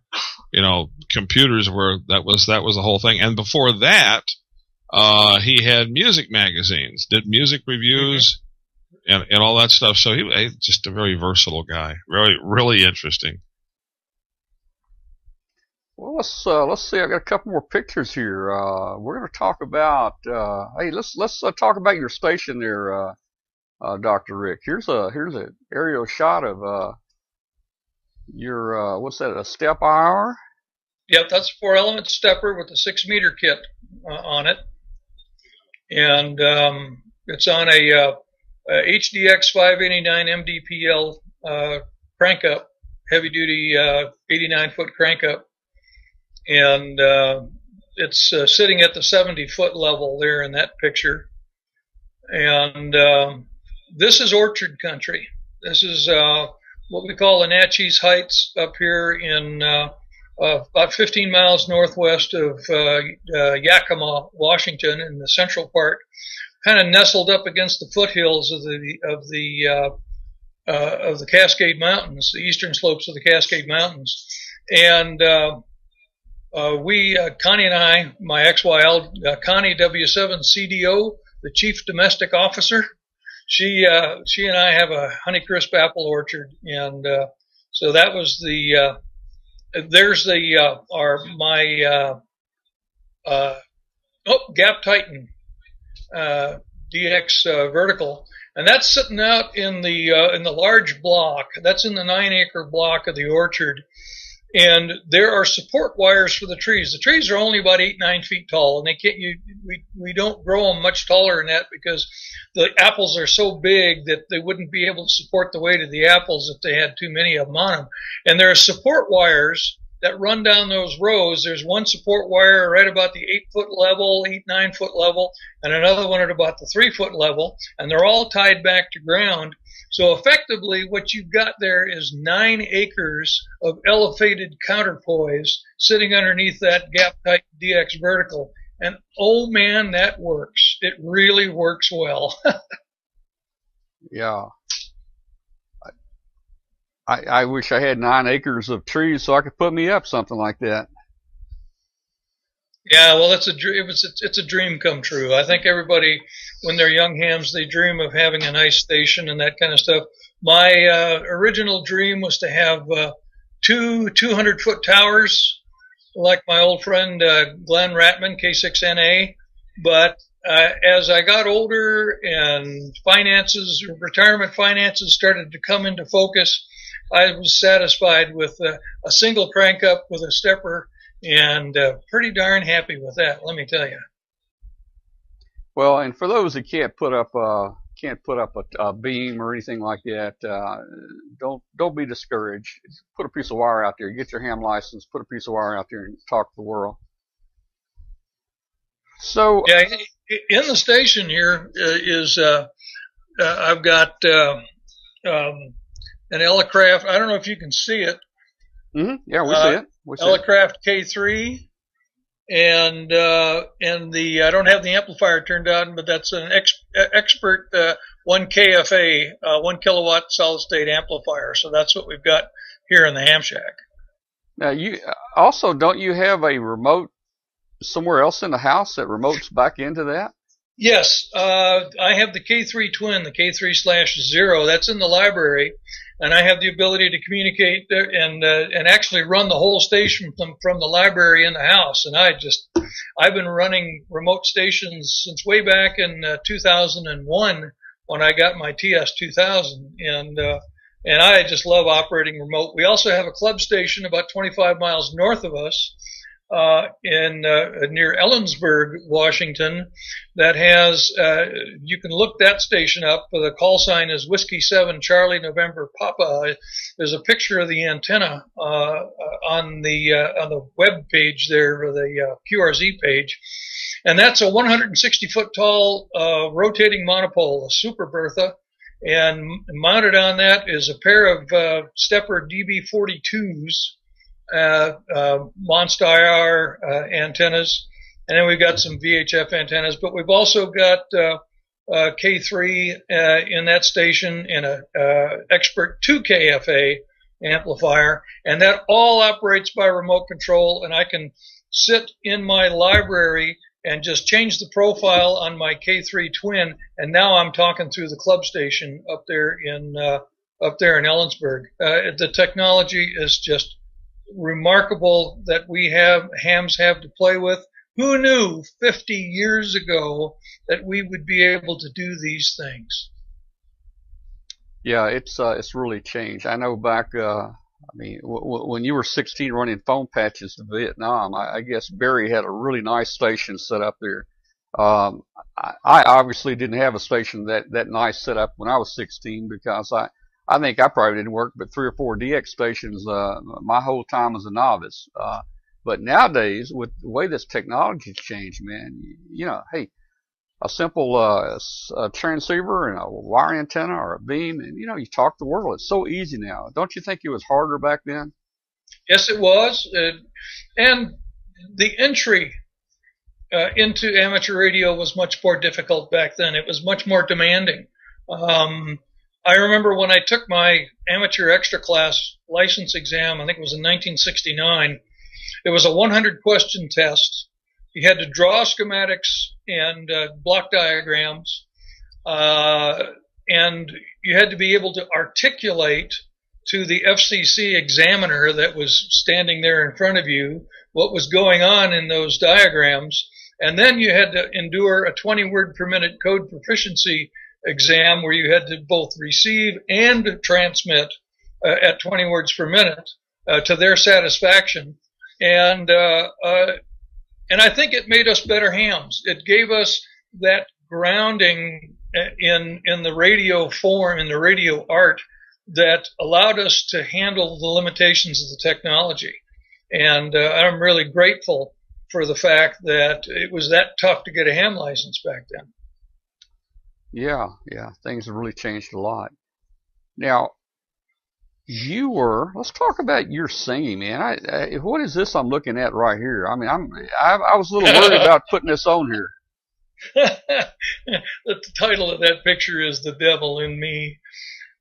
you know computers were that was that was the whole thing. And before that, uh, he had music magazines, did music reviews. And, and all that stuff. So he was just a very versatile guy. Really, really interesting. Well, let's uh, let's see. I got a couple more pictures here. Uh, we're going to talk about. Uh, hey, let's let's uh, talk about your station there, uh, uh, Doctor Rick. Here's a here's an aerial shot of uh, your uh, what's that? A SteppIR. Yep, that's a four element SteppIR with a six meter kit uh, on it. And um, it's on a, uh, a HDX 589 MDPL uh, crank up, heavy duty uh, 89 foot crank up. And uh, it's uh, sitting at the 70 foot level there in that picture. And um, this is orchard country. This is what we call Naches Heights up here in uh, about 15 miles northwest of uh, uh, Yakima, Washington, in the central part, kind of nestled up against the foothills of the of the uh, uh, of the Cascade Mountains, the eastern slopes of the Cascade Mountains, and uh, we, Connie and I, my ex-wife, Connie W7 CDO, the chief domestic officer, she she and I have a Honeycrisp apple orchard, and so that was the uh, there's the uh, our my uh, uh, oh Gap Titan uh, DX uh, vertical, and that's sitting out in the uh, in the large block. That's in the nine acre block of the orchard, and there are support wires for the trees. The trees are only about eight nine feet tall, and they can't you we we don't grow them much taller than that because the apples are so big that they wouldn't be able to support the weight of the apples if they had too many of them on them. And there are support wires that run down those rows. There's one support wire right about the eight foot level, eight, nine foot level, and another one at about the three foot level, and they're all tied back to ground. So effectively, what you've got there is nine acres of elevated counterpoise sitting underneath that GAP Titan DX vertical. And oh man, that works. It really works well. yeah. I, I wish I had nine acres of trees so I could put me up something like that. Yeah, well, it's a it's it's a dream come true. I think everybody, when they're young hams, they dream of having a nice station and that kind of stuff. My uh, original dream was to have uh, two 200 foot towers, like my old friend uh, Glenn Rattmann, K6NA. But uh, as I got older and finances, retirement finances started to come into focus, I was satisfied with uh, a single crank up with a SteppIR and uh, pretty darn happy with that. Let me tell you. Well, and for those that can't put up uh, can't put up a, a beam or anything like that, uh, don't don't be discouraged. Put a piece of wire out there. Get your ham license. Put a piece of wire out there and talk to the world. So yeah, in the station here is uh, uh, uh, I've got um, an Elecraft. I don't know if you can see it. Mm-hmm. Yeah, we see it. Elecraft K3, and uh, and the I don't have the amplifier turned on, but that's an ex, expert uh, one KFA, uh, one kilowatt solid state amplifier. So that's what we've got here in the ham shack. Now you also don't you have a remote somewhere else in the house that remotes back into that? Yes, uh, I have the K3 Twin, the K3 slash zero. That's in the library, and I have the ability to communicate and uh, and actually run the whole station from from the library in the house. And I just I've been running remote stations since way back in uh, 2001 when I got my TS2000, and uh, and I just love operating remote. We also have a club station about 25 miles north of us uh, in uh, near Ellensburg, Washington, that has uh, you can look that station up. The call sign is Whiskey Seven Charlie November Papa. There's a picture of the antenna uh, on the uh, on the web page there, or the uh, QRZ page, and that's a 160 foot tall rotating monopole, a Super Bertha. And mounted on that is a pair of SteppIR DB42s uh, uh, uh, antennas, and then we've got some VHF antennas, but we've also got uh, uh, K3 uh, in that station and a expert 2KFA amplifier, and that all operates by remote control, and I can sit in my library and just change the profile on my K3 twin, and now I'm talking through the club station up there in up there in Ellensburg. the technology is just remarkable that we have hams have to play with. Who knew 50 years ago that we would be able to do these things? Yeah, it's uh, it's really changed. I know back, uh, I mean, when you were 16 running phone patches to Vietnam, I, I guess Barry had a really nice station set up there. Um, I, I obviously didn't have a station that that nice set up when I was 16 because I I think I probably didn't work but three or four DX stations uh, my whole time as a novice. Uh, but nowadays, with the way this technology's changed, man, you, know, hey, a simple uh, a transceiver and a wire antenna or a beam, and you know, you talk the world. It's so easy now. Don't you think it was harder back then? Yes, it was, and the entry uh, into amateur radio was much more difficult back then. It was much more demanding. Um, I remember when I took my amateur extra class license exam, I think it was in 1969, it was a 100 question test. You had to draw schematics and uh, block diagrams, uh, and you had to be able to articulate to the FCC examiner that was standing there in front of you what was going on in those diagrams. And then you had to endure a 20 word per minute code proficiency exam where you had to both receive and transmit uh, at 20 words per minute uh, to their satisfaction. And uh, uh, and I think it made us better hams. It gave us that grounding uh, in in the radio form, in the radio art, that allowed us to handle the limitations of the technology. and uh, I'm really grateful for the fact that it was that tough to get a ham license back then. Yeah, yeah, things have really changed a lot. Now, you were. Let's talk about your singing, man. I, I, what is this I'm looking at right here? I mean, I'm. I, I was a little worried about putting this on here. the title of that picture is "The Devil in Me."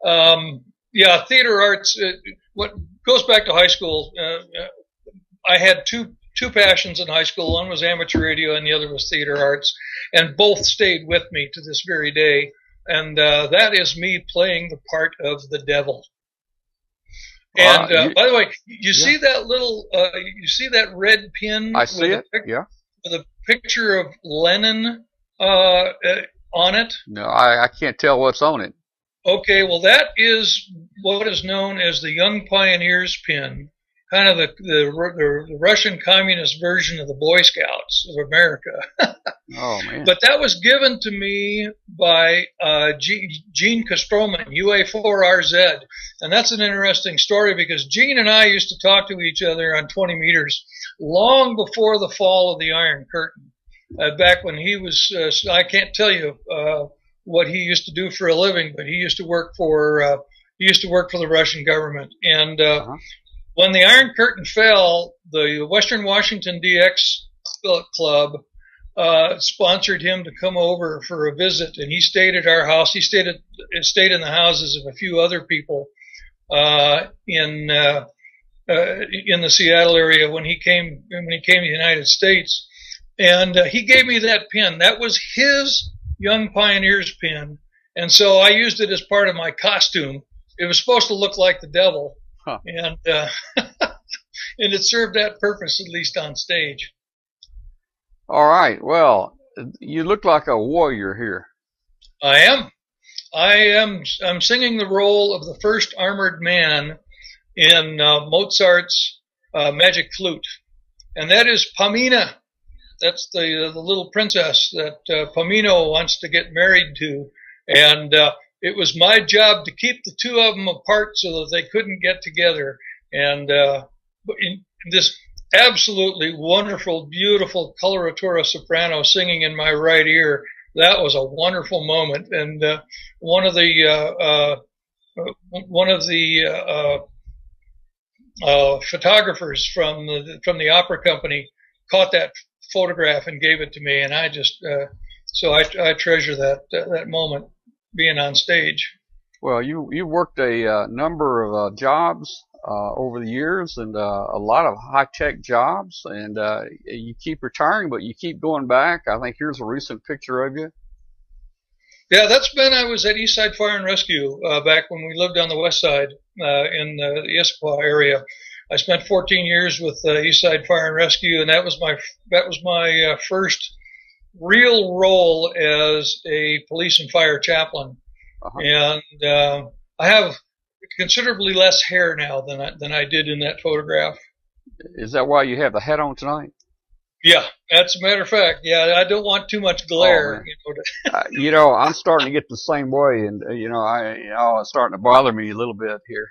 Um, yeah, theater arts. Uh, what goes back to high school? Uh, uh, I had two two passions in high school. One was amateur radio, and the other was theater arts, and both stayed with me to this very day. And uh, that is me playing the part of the devil. And uh, you, by the way, you yeah. see that little, uh, you see that red pin? I see it. Yeah. With a picture of Lenin uh, uh, on it. No, I, I can't tell what's on it. Okay, well that is what is known as the Young Pioneers pin, kind of the, the, the Russian communist version of the Boy Scouts of America. oh man! But that was given to me by uh, Gene Kostroman, UA4RZ, and that's an interesting story because Gene and I used to talk to each other on 20 meters long before the fall of the Iron Curtain. Uh, back when he was, uh, I can't tell you uh, what he used to do for a living, but he used to work for. Uh, he used to work for the Russian government, and uh, uh-huh when the Iron Curtain fell, the Western Washington DX Club uh, sponsored him to come over for a visit, and he stayed at our house. He stayed at stayed in the houses of a few other people uh, in uh, uh in the Seattle area when he came when he came to the United States, and uh, he gave me that pin. That was his Young Pioneers pin, and so I used it as part of my costume. It was supposed to look like the devil Huh. And uh, and it served that purpose at least on stage. All right. Well, you look like a warrior here. I am. I am. I'm singing the role of the first armored man in uh, Mozart's uh, Magic Flute, and that is Pamina. That's the the little princess that uh, Tamino wants to get married to, and uh, it was my job to keep the two of them apart so that they couldn't get together. And uh, this absolutely wonderful, beautiful coloratura soprano singing in my right ear, that was a wonderful moment. And uh, one of the uh, uh one of the uh, uh, photographers from the from the opera company caught that photograph and gave it to me, and I just so I, I treasure that that moment being on stage. Well, you you worked a uh, number of uh, jobs uh, over the years, and uh, a lot of high tech jobs, and uh, you keep retiring, but you keep going back. I think here's a recent picture of you. Yeah, that's been. I was at Eastside Fire and Rescue uh, back when we lived on the west side in the Issaquah area. I spent 14 years with Eastside Fire and Rescue, and that was my that was my first real role as a police and fire chaplain, uh-huh. and uh, I have considerably less hair now than I, than I did in that photograph. Is that why you have the hat on tonight? Yeah, that's a matter of fact. Yeah, I don't want too much glare. Oh, you, know, to... uh, you know, I'm starting to get the same way, and uh, you know, I you know, it's starting to bother me a little bit here.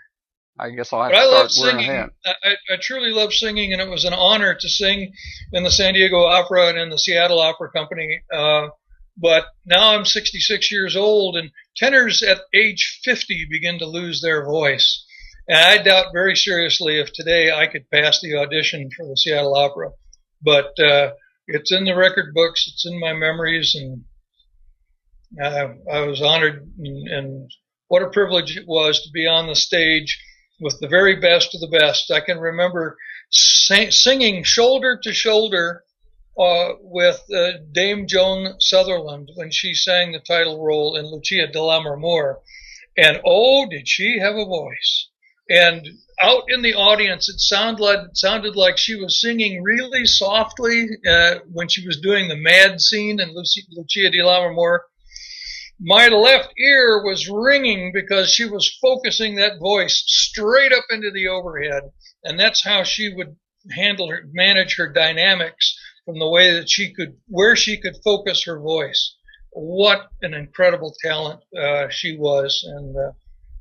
I guess I'll have but to I love singing. I, I, truly love singing, and it was an honor to sing in the San Diego Opera and in the Seattle Opera Company. Uh, but now I'm 66 years old, and tenors at age 50 begin to lose their voice. And I doubt very seriously if today I could pass the audition for the Seattle Opera. But uh, it's in the record books, it's in my memories, and I, I was honored, and, and what a privilege it was to be on the stage with the very best of the best. I can remember sing, singing shoulder to shoulder uh, with uh, Dame Joan Sutherland when she sang the title role in Lucia di Lammermoor. And oh, did she have a voice. And out in the audience, it sounded like, sounded like she was singing really softly uh, when she was doing the mad scene in Lucia, Lucia di Lammermoor my left ear was ringing because she was focusing that voice straight up into the overhead. And that's how she would handle her, manage her dynamics from the way that she could, where she could focus her voice. What an incredible talent uh, she was. And uh,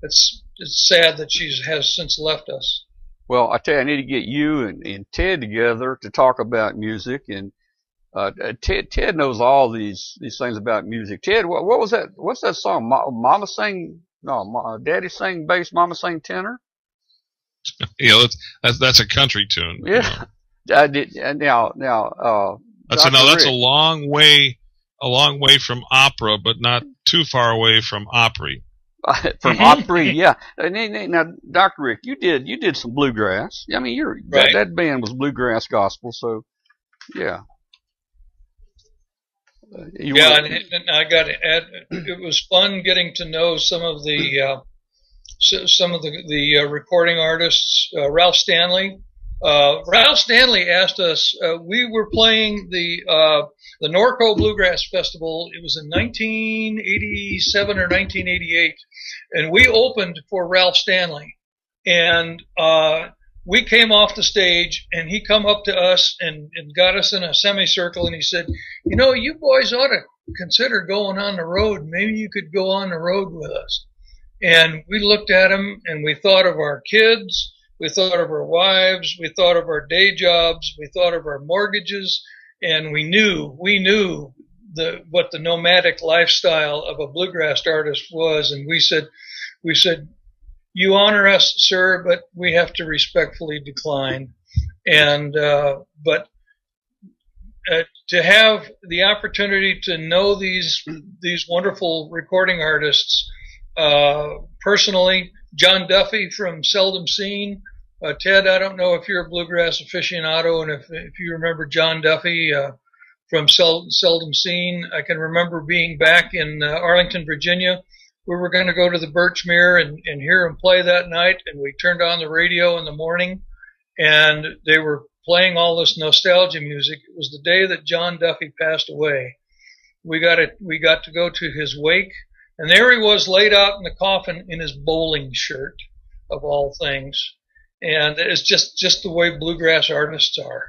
it's, it's sad that she has since left us. Well, I tell you, I need to get you and, and Ted together to talk about music, and uh, Ted Ted knows all these these things about music. Ted, what, what was that? What's that song? Mama sang no, Ma, Daddy sang bass, Mama sang tenor. yeah, that's, that's that's a country tune. Yeah, you know. I did. Now now uh, that's a, no, that's Rick. a long way a long way from opera, but not too far away from Opry. from Opry, yeah. Now, Doctor Rick, you did you did some bluegrass. I mean, you're right. that, that band was bluegrass gospel, so yeah. Uh, yeah, and, and, I got to add, it was fun getting to know some of the uh, some of the the uh, recording artists. Uh, Ralph Stanley. Uh, Ralph Stanley asked us. Uh, we were playing the the Norco Bluegrass Festival. It was in 1987 or 1988, and we opened for Ralph Stanley. And we came off the stage and he come up to us and, and got us in a semicircle and he said, you know, you boys ought to consider going on the road. Maybe you could go on the road with us. And we looked at him and we thought of our kids. We thought of our wives. We thought of our day jobs. We thought of our mortgages. And we knew, we knew the, what the nomadic lifestyle of a bluegrass artist was. And we said, we said, you honor us, sir, but we have to respectfully decline. And uh, but uh, to have the opportunity to know these these wonderful recording artists uh, personally, John Duffy from Seldom Seen. Uh, Ted, I don't know if you're a bluegrass aficionado, and if if you remember John Duffy uh, from Sel- Seldom Seen, I can remember being back in uh, Arlington, Virginia we were going to go to the Birchmere and, and hear him play that night. And we turned on the radio in the morning and they were playing all this nostalgia music. It was the day that John Duffy passed away. We got it. We got to go to his wake and there he was laid out in the coffin in his bowling shirt of all things. And it's just, just the way bluegrass artists are.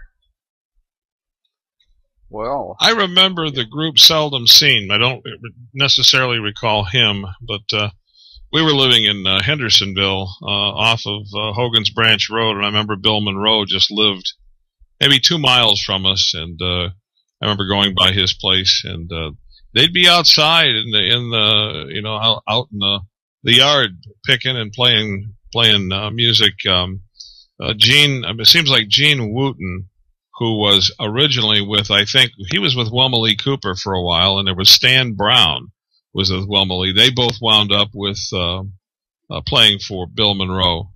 Well, I remember the group Seldom Seen. I don't necessarily recall him, but uh, we were living in uh, Hendersonville uh, off of uh, Hogan's Branch Road, and I remember Bill Monroe just lived maybe two miles from us, and uh, I remember going by his place, and uh, they'd be outside in the in the you know out, out in the the yard picking and playing playing music. Um, Gene, it seems like Gene Wooten who was originally with, I think, he was with Wilma Lee Cooper for a while, and there was Stan Brown was with Wilma Lee. They both wound up with uh, uh, playing for Bill Monroe,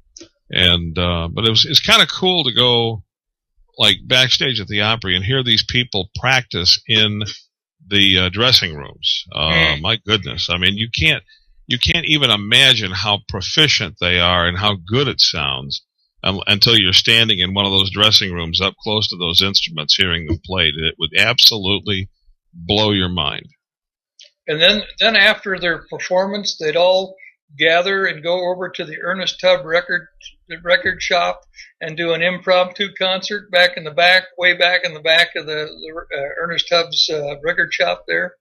and uh, but it was it's kind of cool to go like backstage at the Opry and hear these people practice in the uh, dressing rooms. Uh, mm. my goodness, I mean, you can't you can't even imagine how proficient they are and how good it sounds until you're standing in one of those dressing rooms up close to those instruments hearing them played. It would absolutely blow your mind. And then, then after their performance, they'd all gather and go over to the Ernest Tubb record record shop and do an impromptu concert back in the back, way back in the back of the, the uh, Ernest Tubbs uh, record shop there.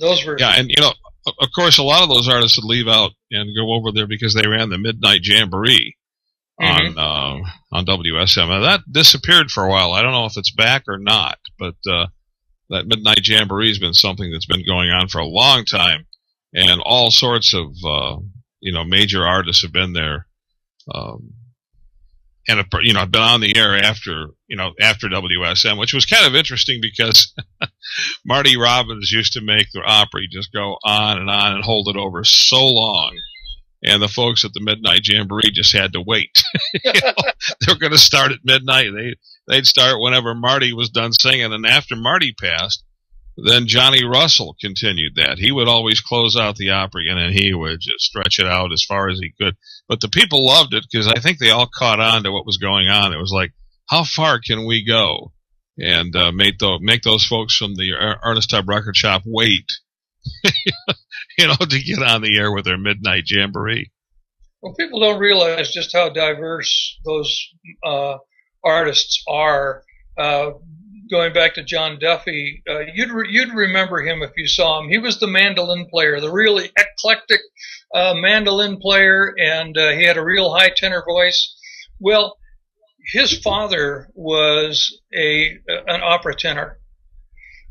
Those were yeah, and you know, of course, a lot of those artists would leave out and go over there because they ran the Midnight Jamboree mm-hmm. on uh, on WSM. Now, that disappeared for a while. I don't know if it's back or not, but uh, that Midnight Jamboree has been something that's been going on for a long time, and all sorts of uh, you know major artists have been there. Um, and you know, I've been on the air after you know after WSM, which was kind of interesting because Marty Robbins used to make the Opry just go on and on and hold it over so long and the folks at the Midnight Jamboree just had to wait. you know, they're going to start at midnight. They they'd start whenever Marty was done singing, and after Marty passed, then Johnny Russell continued that. He would always close out the Opry, and then he would just stretch it out as far as he could. But the people loved it because I think they all caught on to what was going on. It was like, how far can we go? And uh, make those make those folks from the Ernest Tubb Record Shop wait you know, to get on the air with their midnight jamboree. Well, people don't realize just how diverse those uh, artists are. Uh, going back to John Duffy, uh, you'd re- you'd remember him if you saw him. He was the mandolin player, the really eclectic uh, mandolin player, and uh, he had a real high tenor voice. Well, his father was a an opera tenor,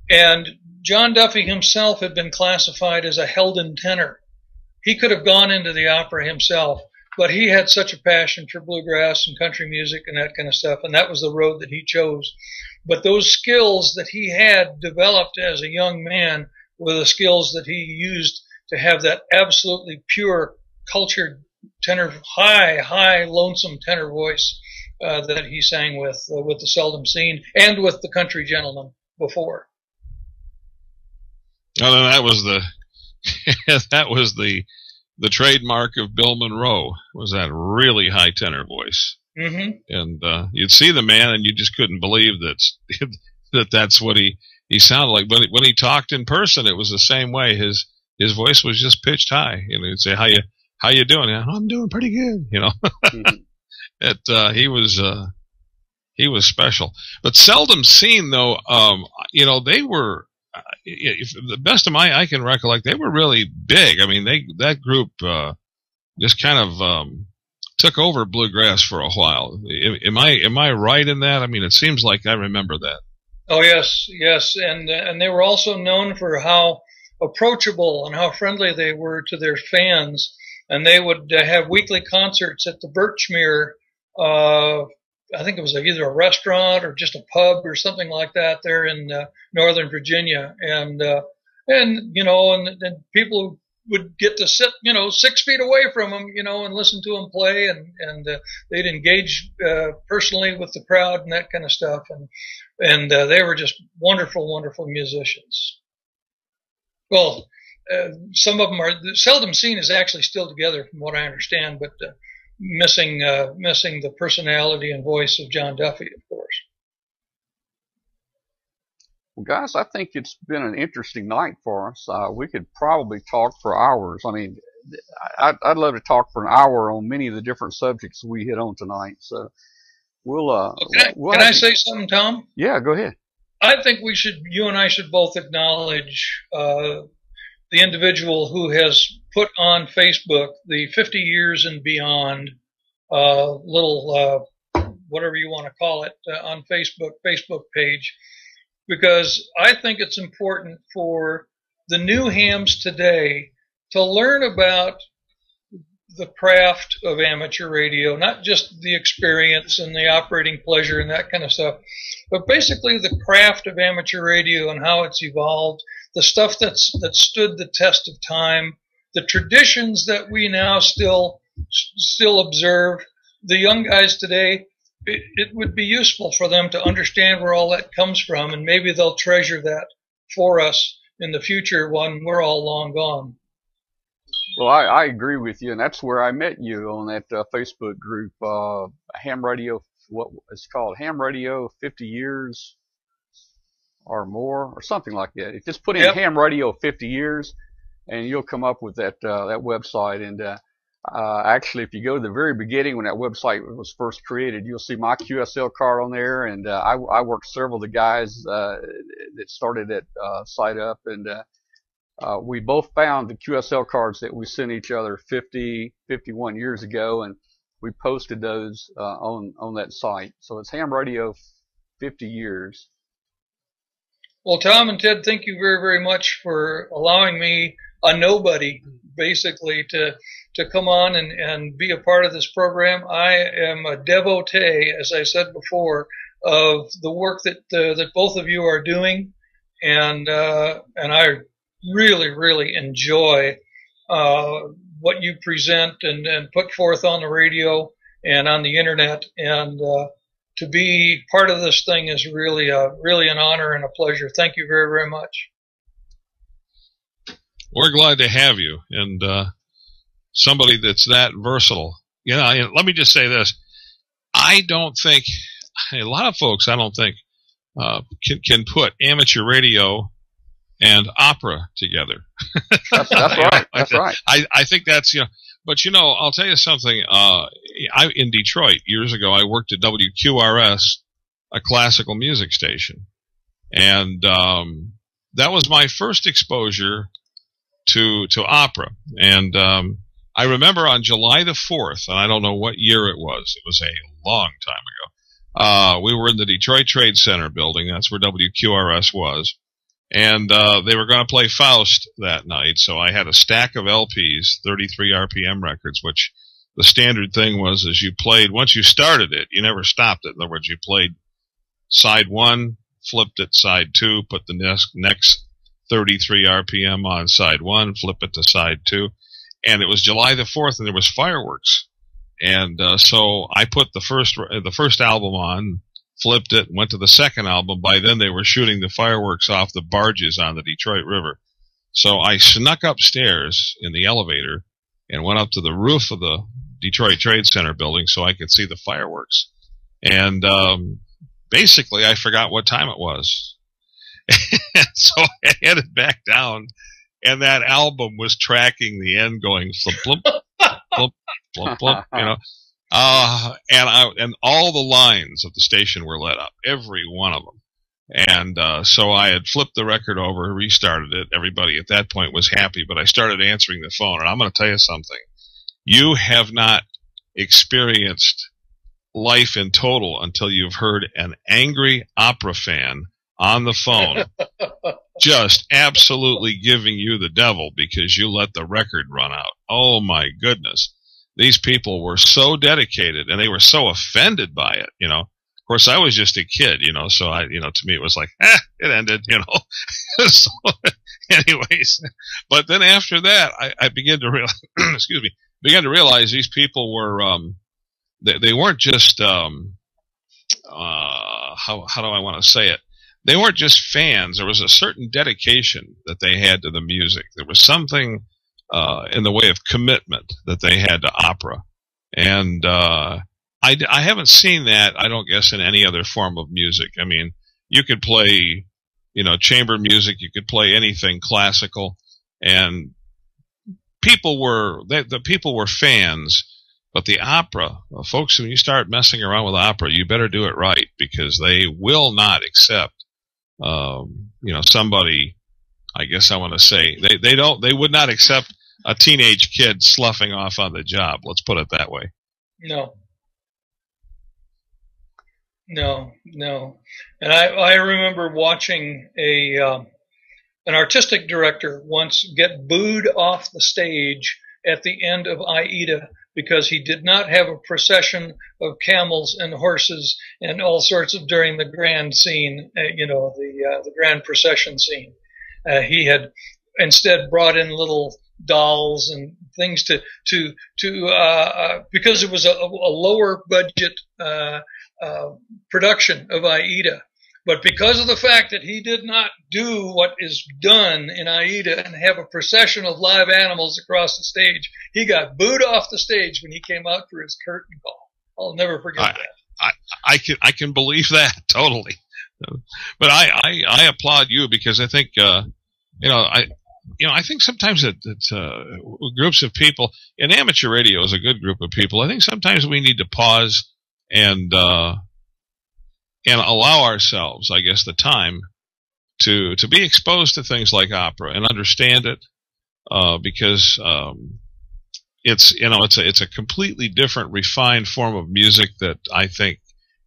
and John Duffy himself had been classified as a Helden tenor. He could have gone into the opera himself, but he had such a passion for bluegrass and country music and that kind of stuff, and that was the road that he chose. But those skills that he had developed as a young man were the skills that he used to have that absolutely pure, cultured tenor, high, high, lonesome tenor voice uh, that he sang with uh, with the Seldom Seen and with the Country Gentlemen before. Oh, that was the that was the the trademark of Bill Monroe was that really high tenor voice. Mm-hmm. And uh, you'd see the man, and you just couldn't believe that that that's what he he sounded like. But when he talked in person, it was the same way. His his voice was just pitched high. You know, he'd say, "How you how you doing?" I'm doing pretty good. You know, mm-hmm. it uh, he was uh, he was special, but seldom seen though. Um, you know, they were if the best of my I can recollect, they were really big. I mean, they that group uh, just kind of um, took over bluegrass for a while. Am I am I right in that? I mean, it seems like I remember that. Oh yes, yes, and and they were also known for how approachable and how friendly they were to their fans. And they would uh, have weekly concerts at the Birchmere uh, I think it was either a restaurant or just a pub or something like that there in uh, Northern Virginia, and uh, and you know, and, and people would get to sit, you know, six feet away from them, you know, and listen to them play, and and uh, they'd engage uh, personally with the crowd and that kind of stuff, and and uh, they were just wonderful, wonderful musicians. Well, uh, some of them are seldom seen as actually still together, from what I understand, but uh, missing uh, missing the personality and voice of John Duffy, of course. Well, guys, I think it's been an interesting night for us. Uh, we could probably talk for hours. I mean, I'd, I'd love to talk for an hour on many of the different subjects we hit on tonight. So we'll. Uh, can I, we'll can I say something, Tom? Yeah, go ahead. I think we should. You and I should both acknowledge uh, the individual who has put on Facebook the 50 years and beyond uh, little uh, whatever you want to call it uh, on Facebook Facebook page because I think it's important for the new hams today to learn about the craft of amateur radio, not just the experience and the operating pleasure and that kind of stuff, but basically the craft of amateur radio and how it's evolved, the stuff that's that stood the test of time, the traditions that we now still still observe. The young guys today, it, it would be useful for them to understand where all that comes from, and maybe they'll treasure that for us in the future when we're all long gone. Well, I, I agree with you, and that's where I met you on that uh, Facebook group, uh, Ham Radio. What it's called, Ham Radio 50 years or more, or something like that. If just put in yep. Ham Radio 50 years, and you'll come up with that uh, that website. And uh, uh, actually, if you go to the very beginning when that website was first created, you'll see my QSL card on there. And uh, I, I worked several of the guys uh, that started that site up, and we both found the QSL cards that we sent each other 50, 51 years ago, and we posted those on on that site. So it's Ham Radio 50 years. Well, Tom and Ted, thank you very, very much for allowing me a nobody basically to to come on and, and be a part of this program. I am a devotee, as I said before, of the work that uh, that both of you are doing, and uh, and I really really enjoy uh, what you present and, and put forth on the radio and on the internet, and uh, to be part of this thing is really a really an honor and a pleasure. Thank you very very much we're glad to have you and uh, somebody that's that versatile. You know, let me just say this: I don't think a lot of folks, I don't think, uh, can can put amateur radio and opera together. That's, that's right. That's I, right. I, I think that's you know, but you know, I'll tell you something. Uh, I in Detroit years ago, I worked at WQRS, a classical music station, and um, that was my first exposure to to opera. And um, I remember on July the 4th, and I don't know what year it was. It was a long time ago. Uh, we were in the Detroit Trade Center building. That's where WQRS was. And uh, they were going to play Faust that night. So I had a stack of LPs, 33 RPM records, which the standard thing was as you played, once you started it, you never stopped it. In other words, you played side one, flipped it side two, put the next, next 33 RPM on side one, flip it to side two. And it was July the 4th and there was fireworks. And uh, so I put the first the first album on, flipped it, went to the second album. By then they were shooting the fireworks off the barges on the Detroit River. So I snuck upstairs in the elevator and went up to the roof of the Detroit Trade Center building so I could see the fireworks. And um, basically, I forgot what time it was. so I headed back down, and that album was tracking the end, going flip, flip, flip, flip, flip, you know. Uh, and I, and all the lines of the station were lit up, every one of them. And uh, so I had flipped the record over, restarted it. Everybody at that point was happy, but I started answering the phone. And I'm going to tell you something. You have not experienced life in total until you've heard an angry opera fan on the phone just absolutely giving you the devil because you let the record run out. Oh my goodness. These people were so dedicated and they were so offended by it, you know. Of course, I was just a kid, you know, so I, you know, to me it was like, eh, it ended, you know. so, anyways, but then after that, I, I began to realize, excuse me, began to realize these people were, um, they, they weren't just um, uh, how how do I want to say it? They weren't just fans. There was a certain dedication that they had to the music. There was something uh, in the way of commitment that they had to opera, and uh, I I haven't seen that. I don't guess in any other form of music. I mean, you could play, you know, chamber music. You could play anything classical, and people were they, the people were fans but the opera, well, folks, when you start messing around with opera, you better do it right because they will not accept, um, you know, somebody. I guess I want to say they they don't they would not accept a teenage kid sloughing off on the job. Let's put it that way. No. No, no, and I I remember watching a um, an artistic director once get booed off the stage at the end of Aida because he did not have a procession of camels and horses and all sorts of during the grand scene, uh, you know, the uh, the grand procession scene. Uh, he had instead brought in little dolls and things to to to uh, uh, because it was a, a lower budget uh, production of Aida. But because of the fact that he did not do what is done in Aida and have a procession of live animals across the stage, he got booed off the stage when he came out for his curtain call. I'll never forget I, that. I, I can I can believe that totally. But I, I, I applaud you because I think uh, you know I you know I think sometimes that, that uh, groups of people in amateur radio is a good group of people. I think sometimes we need to pause and uh, and allow ourselves, I guess, the time to to be exposed to things like opera and understand it, uh, because um, it's you know it's a it's a completely different, refined form of music that I think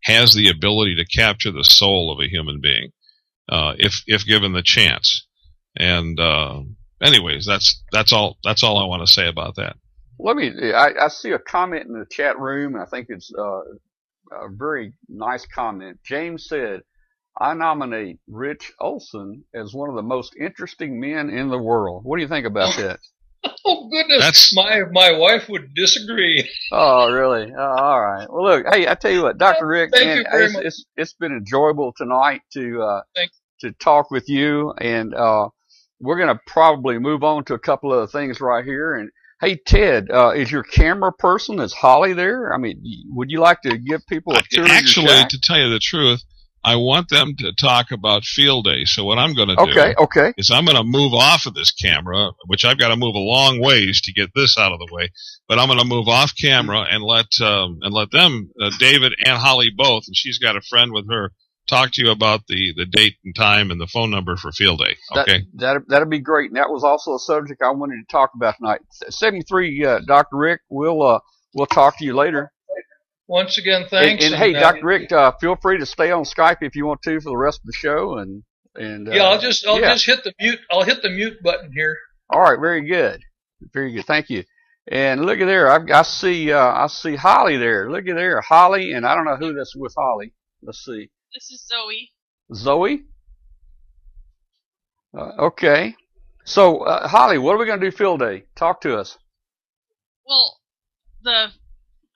has the ability to capture the soul of a human being, uh, if if given the chance. And uh, anyways, that's that's all that's all I want to say about that. Let me. I, I see a comment in the chat room, and I think it's uh, a very nice comment. James said, I nominate Rich Olsen as one of the most interesting men in the world. What do you think about that? oh goodness, That's... my my wife would disagree. Oh really? Oh, all right. Well, look, hey, I tell you what, Dr. Rick, Thank man, it's, much. it's it's been enjoyable tonight to uh, to talk with you, and uh, we're gonna probably move on to a couple of things right here, and Hey Ted, uh, is your camera person is Holly there? I mean, would you like to give people a tour? Actually, to tell you the truth, I want them to talk about field day. So what I'm going to do okay, okay. is I'm going to move off of this camera, which I've got to move a long ways to get this out of the way. But I'm going to move off camera and let um, and let them, uh, David and Holly both, and she's got a friend with her, talk to you about the, the date and time and the phone number for field day. Okay. That, that that'd be great. And that was also a subject I wanted to talk about tonight. Seventy three, uh, Dr. Rick. We'll uh, we'll talk to you later. Once again, thanks. And, and, hey, Dr. Rick, uh, feel free to stay on Skype if you want to for the rest of the show. And and yeah, I'll just I'll yeah. just hit the mute. I'll hit the mute button here. All right, very good, very good. Thank you. And look at there, I, I see uh, I see Holly there. Look at there, Holly, and I don't know who that's with Holly. Let's see. This is Zoe. Zoe. Uh, okay. So uh, Holly, what are we going to do field day? Talk to us. Well, the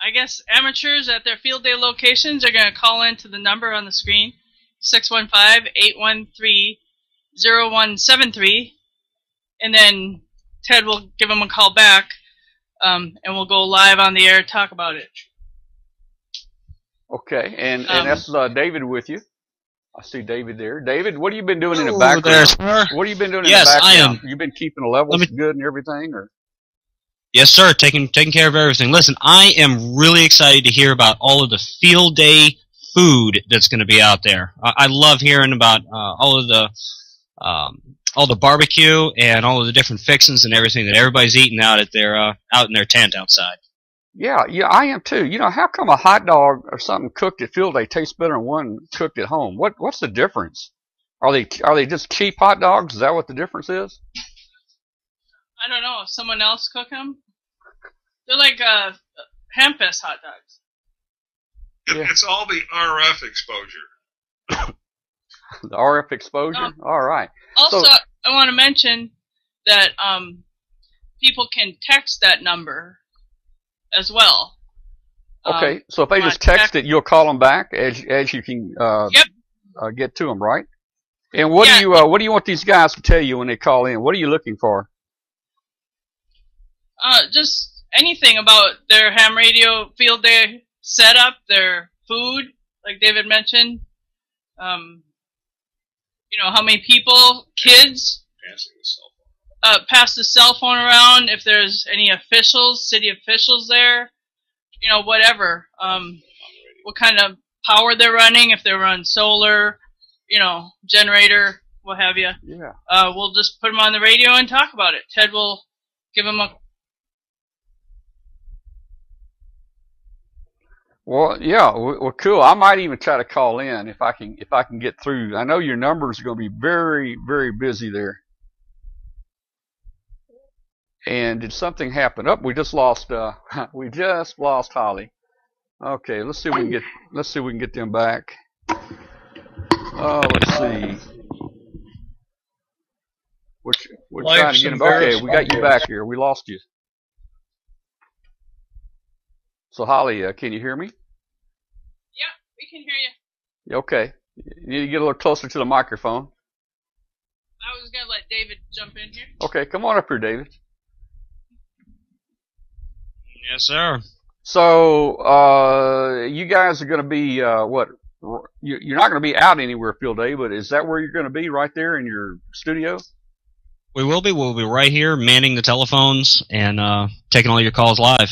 I guess amateurs at their field day locations are going to call in to the number on the screen, 615-813-0173, and then Ted will give them a call back um, and we'll go live on the air talk about it. Okay, and um, and that's uh, David with you. I see David there. David, what have you been doing in the background? There, what have you been doing yes, in the background? I am. You've been keeping the levels me, good and everything, or? Yes, sir. Taking taking care of everything. Listen, I am really excited to hear about all of the field day food that's going to be out there. I, I love hearing about uh, all of the um, all the barbecue and all of the different fixings and everything that everybody's eating out at their uh, out in their tent outside. Yeah, yeah, I am too. You know, how come a hot dog or something cooked at field day tastes better than one cooked at home? What what's the difference? Are they are they just cheap hot dogs? Is that what the difference is? I don't know. Someone else cook them? They're like uh, Hampus hot dogs. Yeah. It's all the RF exposure. the RF exposure. Um, all right. Also, so, I want to mention that um, people can text that number as well. Okay, um, so if they just text, text it, you'll call them back as as you can uh, yep. uh, get to them, right? And what yeah. do you uh, what do you want these guys to tell you when they call in? What are you looking for? Uh, just anything about their ham radio field day setup, their food, like David mentioned. Um, you know, how many people, kids, passing the cell phone, uh, pass the cell phone around. If there's any officials, city officials there, you know, whatever. Um, what kind of power they're running? If they run solar, you know, generator, what have you. Yeah. Uh, we'll just put them on the radio and talk about it. Ted will give them a Well, yeah, well, cool. I might even try to call in if I can if I can get through. I know your numbers are going to be very very busy there. And did something happen? Up, oh, we just lost. Uh, we just lost Holly. Okay, let's see if we can get let's see if we can get them back. Oh, let's see. We're, we're trying to get them. Okay, we got you back here. We lost you. So Holly, uh, can you hear me? Yeah, we can hear you. Okay. You need to get a little closer to the microphone. I was going to let David jump in here. Okay, come on up here, David. Yes, sir. So, uh, you guys are going to be, uh, what? You're not going to be out anywhere field day, but is that where you're going to be, right there in your studio? We will be. We'll be right here manning the telephones and uh, taking all your calls live.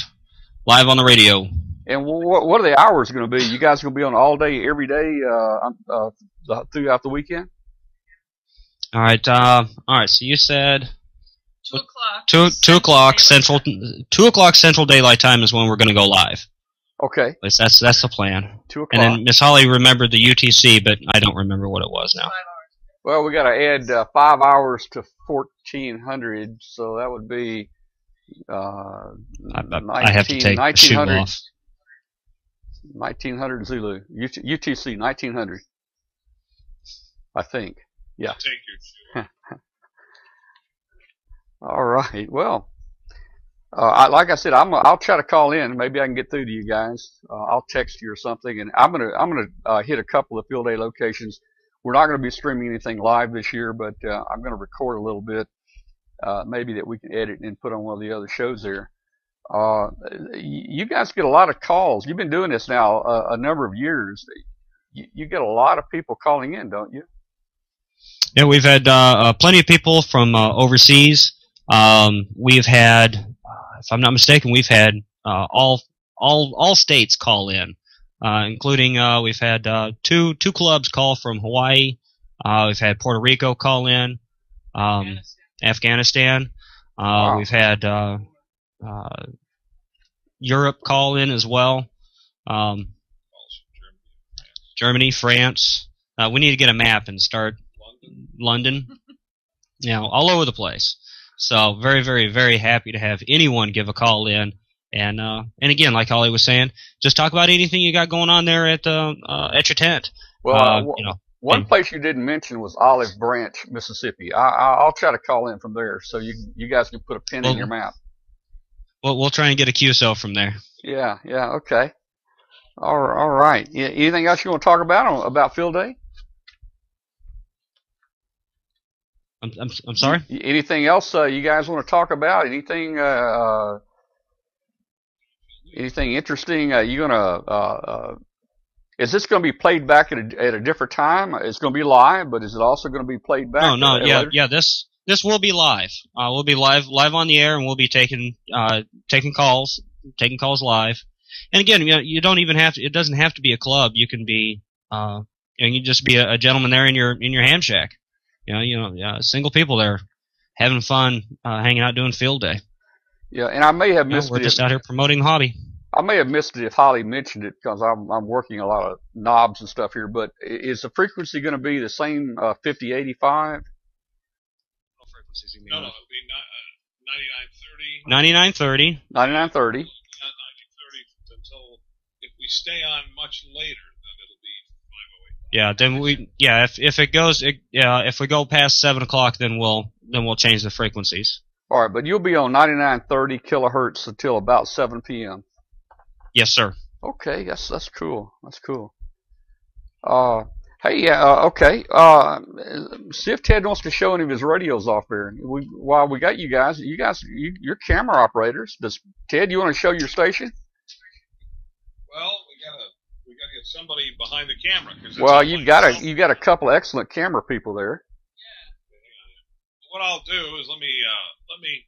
Live on the radio. And what what are the hours going to be? You guys going to be on all day, every day, uh, uh, throughout the weekend? All right. Uh, all right. So you said two o'clock. Two two o'clock central. Two o'clock central daylight time is when we're going to go live. Okay. At least that's that's the plan. Two o'clock. And then Miss Holly remembered the UTC, but I don't remember what it was now. Well, we got to add uh, five hours to fourteen hundred, so that would be. Uh, I, I, I have to take a shoe off. 1900 Zulu. UTC 1900. I think. Yeah. Take your All right. Well, uh, I, like I said, I'm. I'll try to call in. Maybe I can get through to you guys. Uh, I'll text you or something, and I'm gonna. I'm gonna uh, hit a couple of field day locations. We're not going to be streaming anything live this year, but uh, I'm going to record a little bit. Uh, maybe that we can edit and put on one of the other shows there. Uh, you guys get a lot of calls. You've been doing this now a, a number of years. You, you, get a lot of people calling in, don't you? Yeah, we've had plenty of people from overseas. Um, we've had, uh, if I'm not mistaken, we've had all all all states call in. uh, including uh, we've had uh, two two clubs call from Hawaii. Uh, we've had Puerto Rico call in, um, Afghanistan. Uh, Wow. We've had uh, uh, Europe call in as well. Um, Germany, France. Uh, we need to get a map and start London. You know, all over the place. So very, very, very happy to have anyone give a call in. And uh, and again, like Holly was saying, just talk about anything you got going on there at the uh, at your tent. Well, uh, uh, you know, one and- place you didn't mention was Olive Branch, Mississippi. I, I, I'll try to call in from there, so you you guys can put a pin in your map. we'll we'll try and get a QSO from there. Yeah, yeah, okay. All, all right. Anything else you want to talk about on, about field day? I'm I'm, I'm sorry. Anything else uh, you guys want to talk about? Anything? Uh, uh, anything interesting? Uh, you gonna? Uh, uh, is this going to be played back at a, at a different time? It's going to be live, but is it also going to be played back? No, no, yeah, later- yeah. This this will be live. Uh, we'll be live live on the air, and we'll be taking uh taking calls, taking calls live. And again, you know, you don't even have to. It doesn't have to be a club. You can be uh, you, know, you can just be a, a gentleman there in your in your ham shack. You know, you know, yeah, single people there having fun, uh, hanging out, doing field day. Yeah, and I may have You know, missed we're it. just out here promoting the hobby. I may have missed it if Holly mentioned it because I'm I'm working a lot of knobs and stuff here. But is the frequency going to be the same uh, 50, 85? No, no, it'll be ni- uh, 9930, Ninety nine thirty. 9930. not 9030 until if we stay on much later, then it'll be 508. Yeah, then we yeah if if it goes it, yeah if we go past seven o'clock then we'll then we'll change the frequencies. All right, but you'll be on 9930 kilohertz until about 7 p.m. Yes, sir. Okay, that's that's cool. That's cool. Uh, hey, yeah, uh, okay. Uh, see if Ted wants to show any of his radios off there. We, while we got you guys, you guys, you, you're camera operators. Does Ted, you want to show your station? Well, we gotta we gotta get somebody behind the camera. Well, you've got a self- you got a couple of excellent camera people there. Yeah. What I'll do is let me uh, let me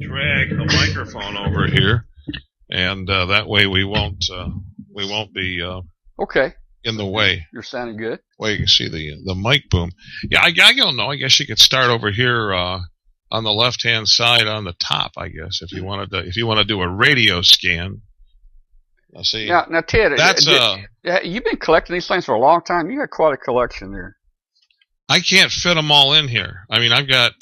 drag the microphone over here, and uh, that way we won't uh, we won't be uh, Okay, in the way. you're sounding good. Well, you can see the the mic boom. Yeah, I, I don't know. I guess you could start over here uh, on the left hand side on the top. I guess if you wanted to, if you want to do a radio scan. I see. Now, now, Ted, That's uh, uh, you've been collecting these things for a long time. You got quite a collection there. I can't fit them all in here. I mean, I've got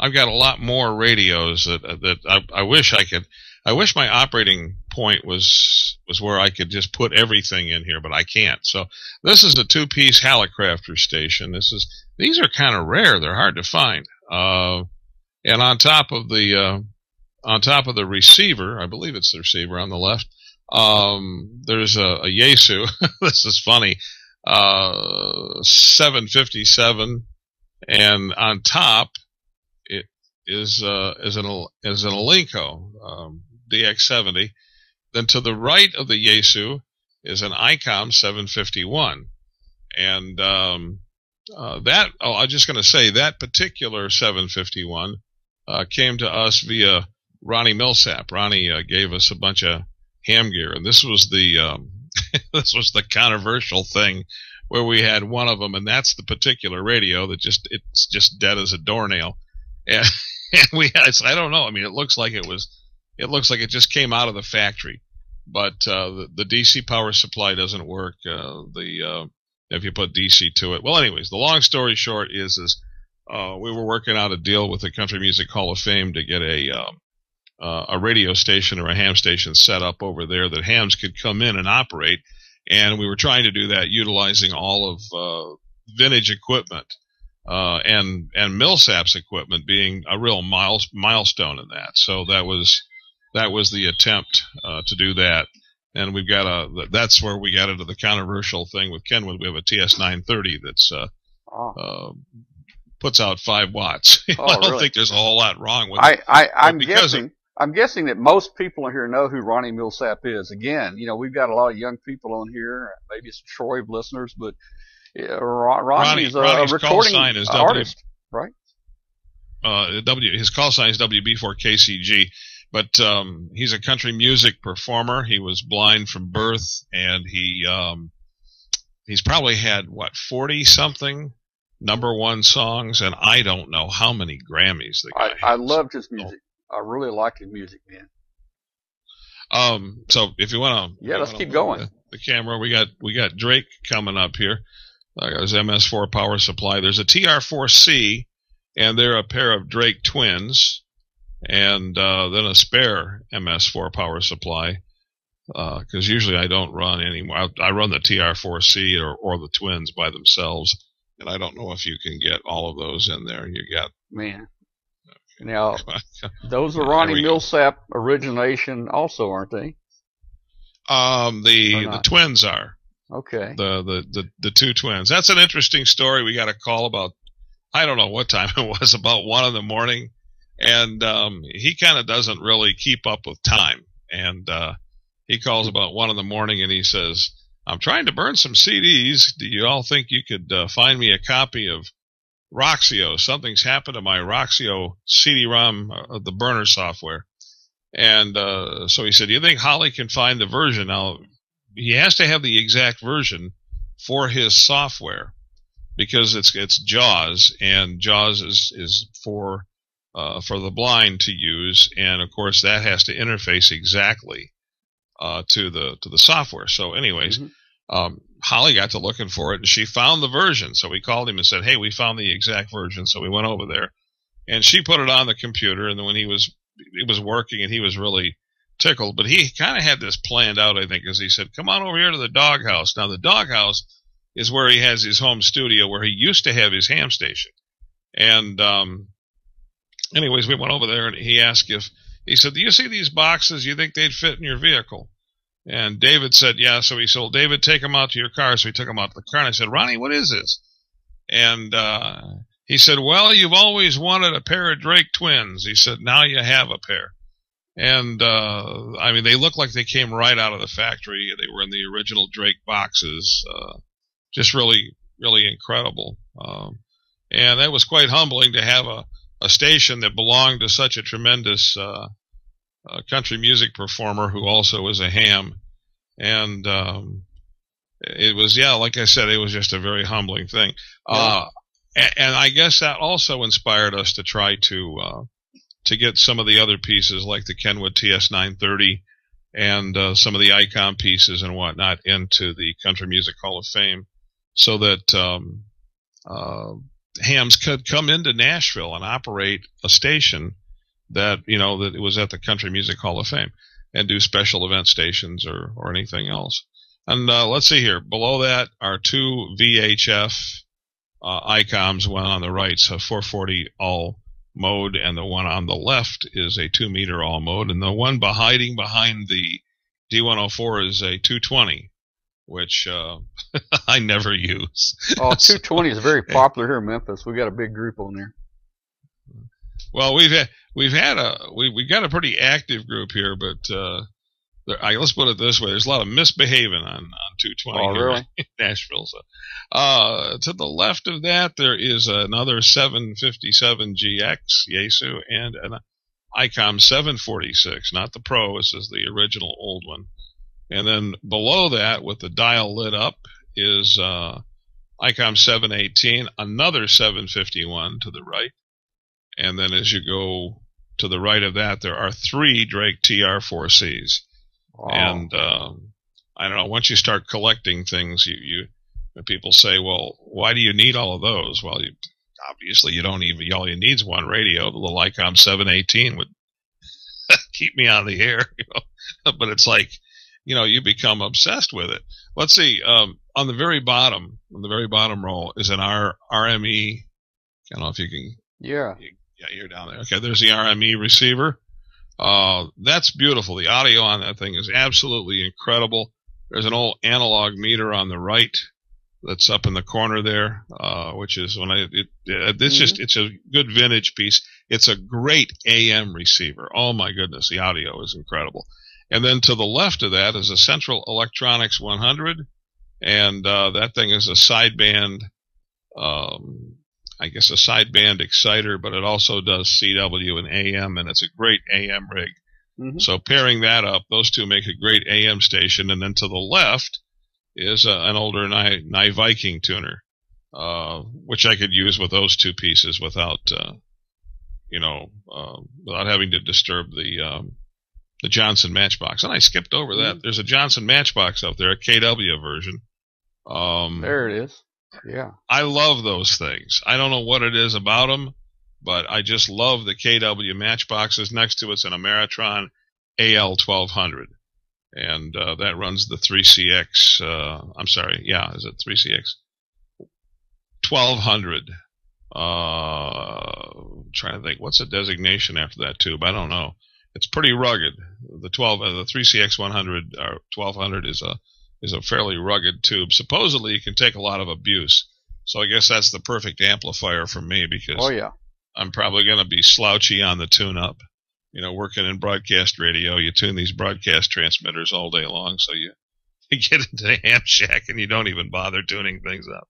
I've got a lot more radios that that I, I wish I could. I wish my operating point was was where I could just put everything in here, but I can't. So this is a two-piece Hallicrafter station. This is these are kind of rare. They're hard to find. Uh, and on top of the uh, on top of the receiver, I believe it's the receiver on the left. Um, there's a, a Yaesu. this is funny. Uh, 757, and on top it is uh, is an is an Alinco um, DX70. Then to the right of the Yaesu is an ICOM 751, and um, uh, that oh, I'm just going to say that particular 751 uh, came to us via Ronnie Milsap. Ronnie uh, gave us a bunch of ham gear, and this was the um, this was the controversial thing where we had one of them, and that's the particular radio that just it's just dead as a doornail, and, and we I don't know. I mean, it looks like it was it looks like it just came out of the factory, but uh, the, the DC power supply doesn't work. Uh, the uh, if you put DC to it, well, anyways, the long story short is is uh, we were working out a deal with the Country Music Hall of Fame to get a um, uh, a radio station or a ham station set up over there that hams could come in and operate. And we were trying to do that utilizing all of uh, vintage equipment uh, and and Milsap's equipment being a real miles, milestone in that. So that was that was the attempt uh, to do that. And we've got a that's where we got into the controversial thing with Kenwood. We have a TS930 that's uh, Oh. uh, puts out five watts. Oh, I don't really? think there's a whole lot wrong with it. I, I, I'm because guessing. I'm guessing that most people in here know who Ronnie Milsap is. Again, you know, we've got a lot of young people on here, maybe some Troy of listeners, but Ron, Ronnie's a, a Ronnie's call recording sign is W. artist. uh, W his call sign is WB4KCG, but um, he's a country music performer. He was blind from birth, and he um, he's probably had what forty something number one songs, and I don't know how many Grammys the guy. I, I loved his music. I really like his music, man. Um, so if you want to, yeah, let's keep going. The, the, camera, we got we got Drake coming up here. Like his MS4 power supply. There's a TR4C, and they're a pair of Drake twins, and uh, then a spare MS4 power supply. Because uh, usually I don't run anymore. I, I run the TR4C or, or the twins by themselves, and I don't know if you can get all of those in there. You got man. Now, those are Ronnie Milsap origination, also, aren't they? Um, the the twins are. Okay. The, the the the two twins. That's an interesting story. We got a call about I don't know what time it was, about one in the morning, and um, he kind of doesn't really keep up with time. And uh, he calls about one in the morning, and he says, "I'm trying to burn some CDs. Do you all think you could uh, find me a copy of Roxio? Something's happened to my Roxio CD-ROM, uh, the burner software." And uh, so he said, "Do you think Holly can find the version?" Now he has to have the exact version for his software because it's it's JAWS and JAWS is is for uh, for the blind to use, and of course that has to interface exactly uh, to the to the software. So, anyways, mm-hmm. um, Holly got to looking for it, and she found the version. So we called him and said, "Hey, we found the exact version." So we went over there, and she put it on the computer. And then when he was it was working, and he was really tickled. But he kind of had this planned out, I think, as he said, "Come on over here to the doghouse." Now the doghouse is where he has his home studio, where he used to have his ham station. And um, anyways, we went over there, and he asked if he said, "Do you see these boxes? You think they'd fit in your vehicle?" And David said, "Yeah." So he said, "David, take them out to your car." So he took them out to the car, and I said, "Ronnie, what is this?" And uh, he said, "Well, you've always wanted a pair of Drake twins." He said, "Now you have a pair." And uh, I mean, they look like they came right out of the factory. They were in the original Drake boxes. Uh, just really, really incredible. Um, and that was quite humbling to have a, a station that belonged to such a tremendous uh, country music performer who also was a ham. And um, it was, yeah, like I said, it was just a very humbling thing. Yeah. Uh, and, and, I guess that also inspired us to try to uh, to get some of the other pieces like the Kenwood TS930 and uh, some of the ICOM pieces and whatnot into the Country Music Hall of Fame so that um, uh, hams could come into Nashville and operate a station that you know that it was at the Country Music Hall of Fame and do special event stations or or anything else. And uh, let's see here. Below that are two VHF uh, ICOMs, one on the right, so 440 all mode, and the one on the left is a 2 meter all mode, and the one hiding behind the D104 is a 220 which uh, I never use. oh, 220 is very popular here in Memphis. We got a big group on there. Well, we've had we've had a we we got a pretty active group here, but uh, there, I, let's put it this way: there's a lot of misbehaving on on 220 oh, really? in Nashville. So, uh, to the left of that, there is another 757 GX Yaesu and an ICOM 746, not the Pro. This is the original old one. And then below that, with the dial lit up, is uh, ICOM 718, another 751 to the right. And then as you go to the right of that, there are three Drake TR4Cs. Wow. And um, I don't know, once you start collecting things, you, you people say, well, why do you need all of those? Well, you, obviously you don't even, all you need is one radio. The ICOM 718 would keep me on the air, you know? but it's like, you know, you become obsessed with it. Let's see. Um, on the very bottom, on the very bottom row is an R RME. I don't know if you can. Yeah. You, yeah, you're down there. Okay, there's the RME receiver. Uh, that's beautiful. The audio on that thing is absolutely incredible. There's an old analog meter on the right that's up in the corner there, uh, which is when I it, it, this mm-hmm. just it's a good vintage piece. It's a great AM receiver. Oh my goodness, the audio is incredible. And then to the left of that is a Central Electronics 100, and uh, that thing is a sideband, um, I guess a sideband exciter, but it also does CW and AM, and it's a great AM rig. Mm-hmm. So pairing that up, those two make a great AM station, and then to the left is uh, an older Nye, Nye Viking tuner, uh, which I could use with those two pieces without, uh, you know, uh, without having to disturb the um, the Johnson Matchbox. And I skipped over that. Mm-hmm. There's a Johnson Matchbox out there, a KW version. Um, there it is. Yeah. I love those things. I don't know what it is about them, but I just love the KW Matchboxes. Next to it's an Ameritron AL1200 and uh, that runs the 3CX. Uh, I'm sorry, yeah, is it 3CX? 1200. Uh, trying to think, what's the designation after that tube? I don't know. It's pretty rugged. The 12, uh, the 3CX 100 or 1200 is a is a fairly rugged tube. Supposedly, it can take a lot of abuse. So I guess that's the perfect amplifier for me because oh yeah, I'm probably going to be slouchy on the tune-up you know, working in broadcast radio, you tune these broadcast transmitters all day long, so you, you get into the ham shack and you don't even bother tuning things up.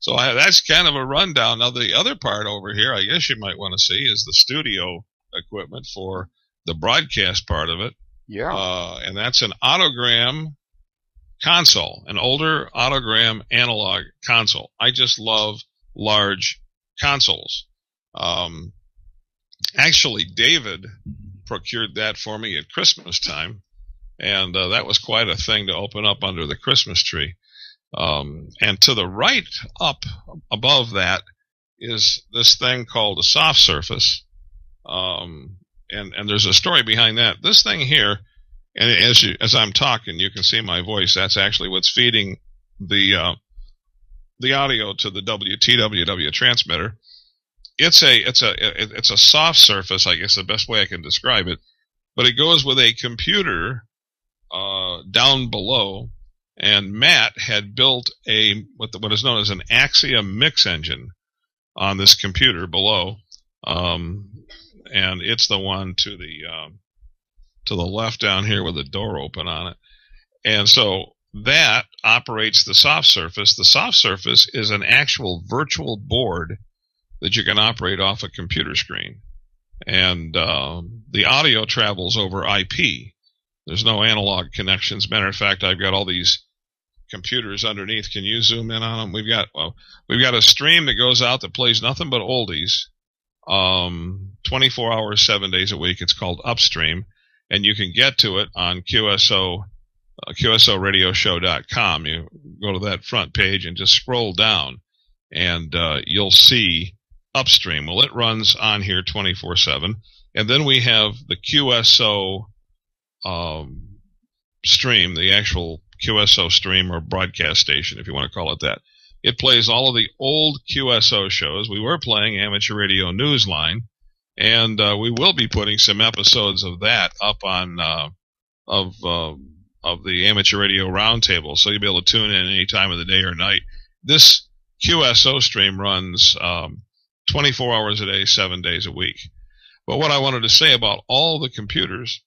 So I, that's kind of a rundown. Now the other part over here, I guess you might want to see, is the studio equipment for the broadcast part of it. Yeah. Uh, and that's an Autogram console, an older Autogram analog console. I just love large consoles. Um, actually, David procured that for me at Christmas time, and uh, that was quite a thing to open up under the Christmas tree. Um, and to the right up above that is this thing called a soft surface. Um, and, and there's a story behind that. This thing here, and as you, as I'm talking, you can see my voice. That's actually what's feeding the uh, the audio to the WTWW transmitter it's a it's a it's a soft surface, I guess the best way I can describe it. But it goes with a computer uh, down below, and Matt had built a what, the, what is known as an Axiom mix engine on this computer below, um, and it's the one to the um, to the left down here with a door open on it, and so that operates the soft surface. The soft surface is an actual virtual board that you can operate off a computer screen. And uh, the audio travels over IP. There's no analog connections. Matter of fact, I've got all these computers underneath. Can you zoom in on them? We've got well, we've got a stream that goes out that plays nothing but oldies, um, 24 hours, seven days a week. It's called Upstream, and you can get to it on QSO. Uh, QSORadioshow.com. You go to that front page and just scroll down, and uh, you'll see upstream. Well, it runs on here 24 7. And then we have the QSO um, stream, the actual QSO stream or broadcast station, if you want to call it that. It plays all of the old QSO shows. We were playing Amateur Radio Newsline, and uh, we will be putting some episodes of that up on uh, of uh, of the Amateur Radio Roundtable, so you'll be able to tune in any time of the day or night. This QSO stream runs um, 24 hours a day, seven days a week. But what I wanted to say about all the computers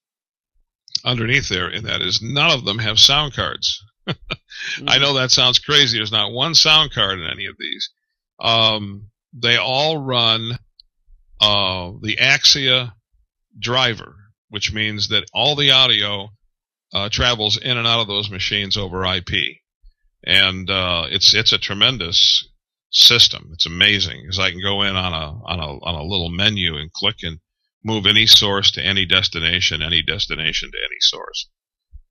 underneath there in that is none of them have sound cards. I know that sounds crazy. There's not one sound card in any of these. Um, they all run uh, the Axia driver, which means that all the audio uh, travels in and out of those machines over IP, and uh, it's it's a tremendous system. It's amazing because I can go in on a on a on a little menu and click and move any source to any destination, any destination to any source.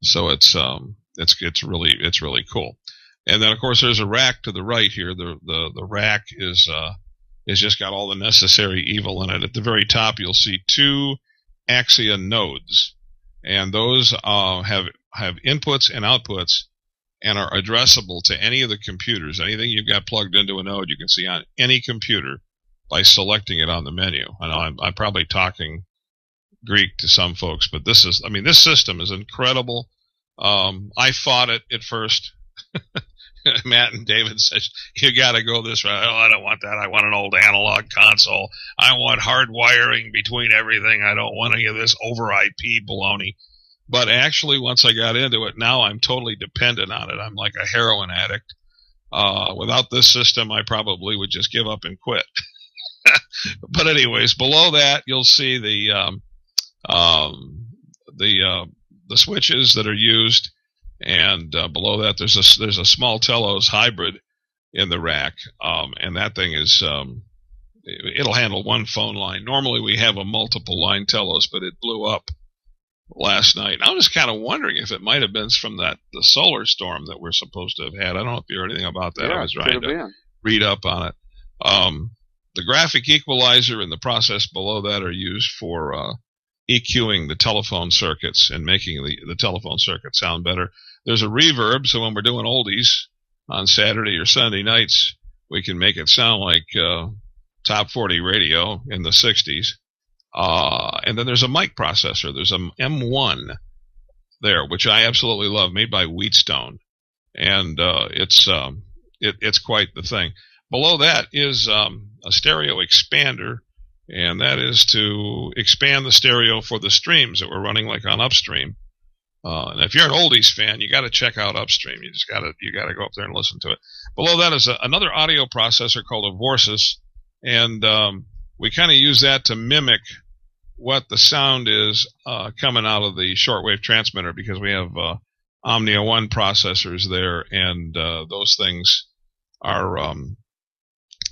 So it's um it's it's really it's really cool. And then of course there's a rack to the right here. The the the rack is uh is just got all the necessary evil in it. At the very top you'll see two Axia nodes, and those uh, have have inputs and outputs and are addressable to any of the computers. Anything you've got plugged into a node, you can see on any computer by selecting it on the menu. I know I'm, I'm probably talking Greek to some folks, but this is, I mean, this system is incredible. Um, I fought it at first. Matt and David says you got to go this way. Oh, I don't want that. I want an old analog console. I want hard wiring between everything. I don't want any of this over IP baloney. But actually, once I got into it, now I'm totally dependent on it. I'm like a heroin addict. Uh, without this system, I probably would just give up and quit. but anyways, below that, you'll see the um, um, the uh, the switches that are used, and uh, below that there's a there's a small Telos hybrid in the rack, um, and that thing is um, it'll handle one phone line. Normally we have a multiple line Telos, but it blew up last night. I was kind of wondering if it might have been from that the solar storm that we're supposed to have had. I don't know if you heard anything about that. Yeah, I was trying to been. read up on it. Um, the graphic equalizer and the process below that are used for uh, EQing the telephone circuits and making the, the telephone circuit sound better. There's a reverb, so when we're doing oldies on Saturday or Sunday nights, we can make it sound like uh, top 40 radio in the 60s. Uh, and then there's a mic processor. There's a M1 there, which I absolutely love, made by Wheatstone, and uh, it's um, it, it's quite the thing. Below that is um, a stereo expander, and that is to expand the stereo for the streams that we're running, like on Upstream. Uh, and if you're an oldies fan, you got to check out Upstream. You just got to you got to go up there and listen to it. Below that is a, another audio processor called a Vorsis, and um, we kind of use that to mimic what the sound is uh, coming out of the shortwave transmitter because we have uh, Omnia One processors there, and uh, those things are um,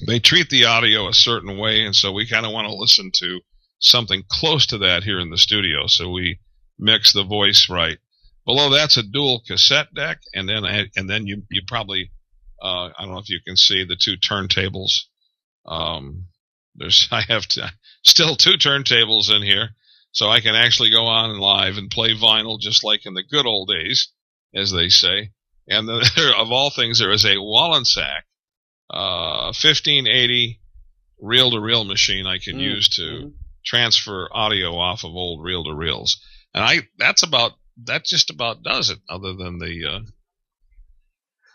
they treat the audio a certain way, and so we kind of want to listen to something close to that here in the studio. So we mix the voice right. Below that's a dual cassette deck, and then and then you you probably uh, I don't know if you can see the two turntables. Um, there's I have to, still two turntables in here, so I can actually go on live and play vinyl just like in the good old days, as they say. And the, of all things, there is a Wollensak uh, 1580 reel-to-reel machine I can Mm, use to mhm. transfer audio off of old reel-to-reels, and I that's about that just about does it. Other than the uh,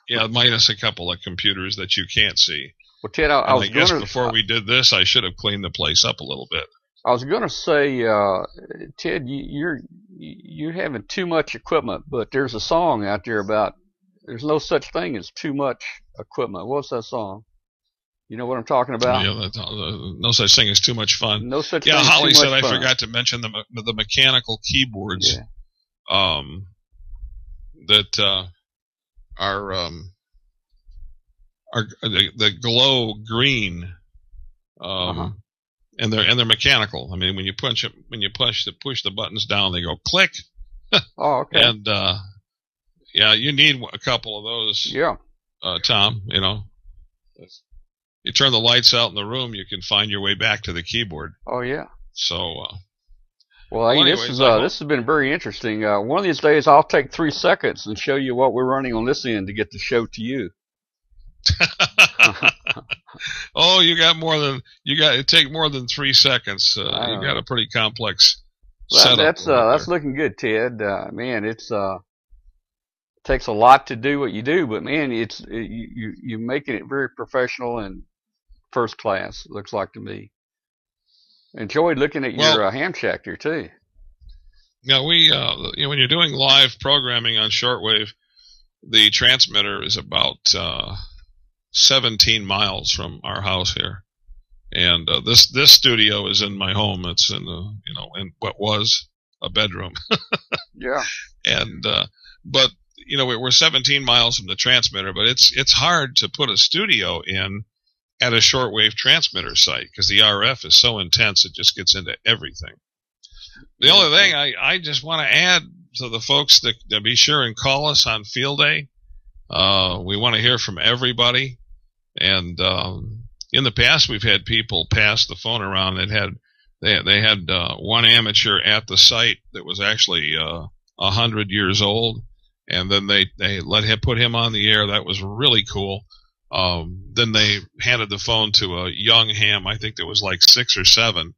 yeah, minus a couple of computers that you can't see. Well, Ted, I, I And I, was guess gonna before we did this, I should have cleaned the place up a little bit. I was gonna say, uh, Ted, you, you're you're having too much equipment, but there's a song out there about there's no such thing as too much equipment. What's that song? You know what I'm talking about? Yeah, uh, no such thing as too much fun. No such Yeah, Holly said I fun. forgot to mention the the mechanical keyboards Yeah. um, that uh, are um, are the, the glow green, um, Uh-huh. and they're and they're mechanical. I mean, when you punch it, when you push the push the buttons down, they go click, Oh, okay. and uh, yeah, you need a couple of those, yeah. uh, Tom. You know, you turn the lights out in the room, you can find your way back to the keyboard. Oh, yeah. So. Uh, Well, hey, Well, this is uh, this has been very interesting. Uh, one of these days, I'll take three seconds and show you what we're running on this end to get the show to you. oh, you got more than you got. It take more than three seconds. Uh, you got a pretty complex Well, setup. that's uh, that's looking good, Ted. Uh, man, it's uh, takes a lot to do what you do, but man, it's it, you you you're making it very professional and first class. Looks like to me. Enjoyed looking at Well- your uh, ham shack here too. Yeah, we uh, you know when you're doing live programming on shortwave, the transmitter is about uh, 17 miles from our house here, and uh, this this studio is in my home. It's in the you know in what was a bedroom, Yeah. and uh, but you know we're 17 miles from the transmitter, but it's it's hard to put a studio in at a shortwave transmitter site because the RF is so intense it just gets into everything. The only thing I, I just want to add to the folks that, to be sure and call us on field day. Uh, we want to hear from everybody, and um, in the past we've had people pass the phone around that had they they had uh, one amateur at the site that was actually uh, a hundred years old, and then they they let him put him on the air. That was really cool. Um, then they handed the phone to a young ham. I think there was like six or seven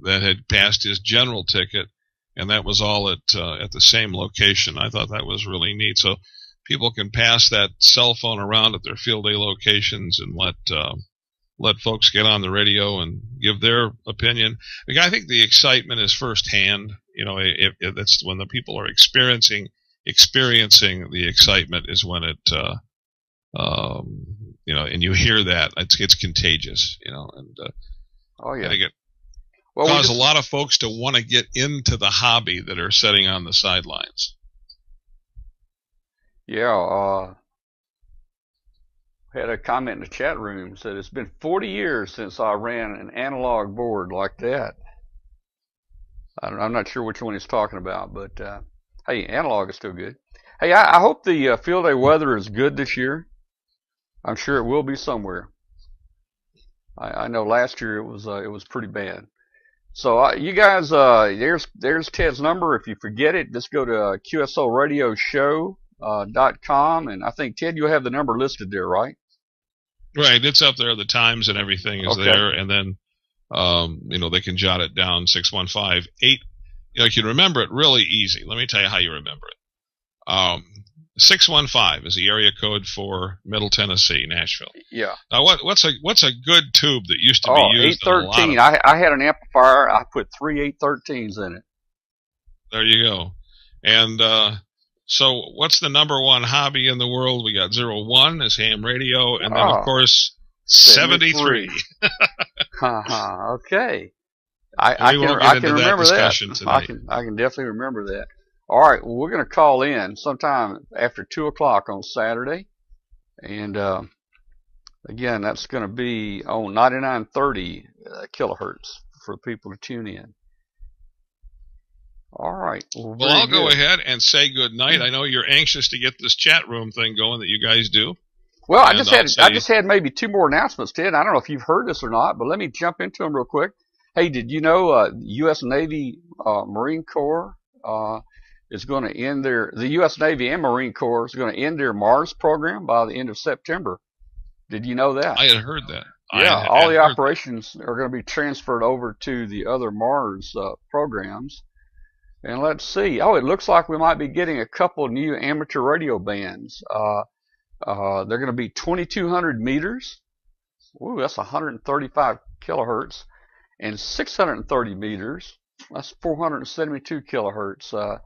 that had passed his general ticket, and that was all at uh, at the same location. I thought that was really neat. So people can pass that cell phone around at their field day locations and let uh, let folks get on the radio and give their opinion. I think the excitement is firsthand. You know, it, it, that's when the people are experiencing experiencing the excitement is when it. Uh, um, you know, and you hear that it's it's contagious, you know, and uh, Oh yeah. I think it Well, we cause just- a lot of folks to want to get into the hobby that are sitting on the sidelines. Yeah, uh, had a comment in the chat room said it's been 40 years since I ran an analog board like that. I don't, I'm not sure which one he's talking about, but uh, hey, analog is still good. Hey, I, I hope the uh, field day weather is good this year. I'm sure it will be somewhere. I, I know last year it was uh, it was pretty bad. So uh, you guys, uh, there's there's Ted's number. If you forget it, just go to uh, QSO Radio Show uh, dot com, and I think Ted, you'll have the number listed there, right? Right, it's up there. The times and everything is Okay. there, and then um, you know they can jot it down. Six one five eight. You know, you can remember it really easy. Let me tell you how you remember it. Um, six one five is the area code for Middle Tennessee, Nashville. Yeah. Now, what what's a what's a good tube that used to Oh, be used? in a thirteen. I I had an amplifier. I put three eight thirteens in it. There you go. And uh, so, what's the number one hobby in the world? We got zero one is ham radio, and then Oh. of course seventy 73. three. Haha. okay. I, I can I can that remember that. discussion I can I can definitely remember that. All right. Well, we're gonna call in sometime after two o'clock on Saturday, and uh, again, that's gonna be on ninety nine thirty uh, kilohertz for people to tune in. All right. Well, Well, I'll go ahead and say good night. I know you're anxious to get this chat room thing going that you guys do. Well, I just I'll had I just had maybe two more announcements, Ted. I don't know if you've heard this or not, but let me jump into them real quick. Hey, did you know uh, U.S. Navy uh, Marine Corps uh, is going to end their the U.S. Navy and Marine Corps is going to end their MARS program by the end of September? Did you know that? I had heard that. Yeah, had- all the operations are going to be transferred over to the other MARS uh, programs. And let's see. Oh, it looks like we might be getting a couple new amateur radio bands. Uh, uh, they're going to be 2,200 meters. Ooh, that's 135 kilohertz. And 630 meters. That's 472 kilohertz. Uh,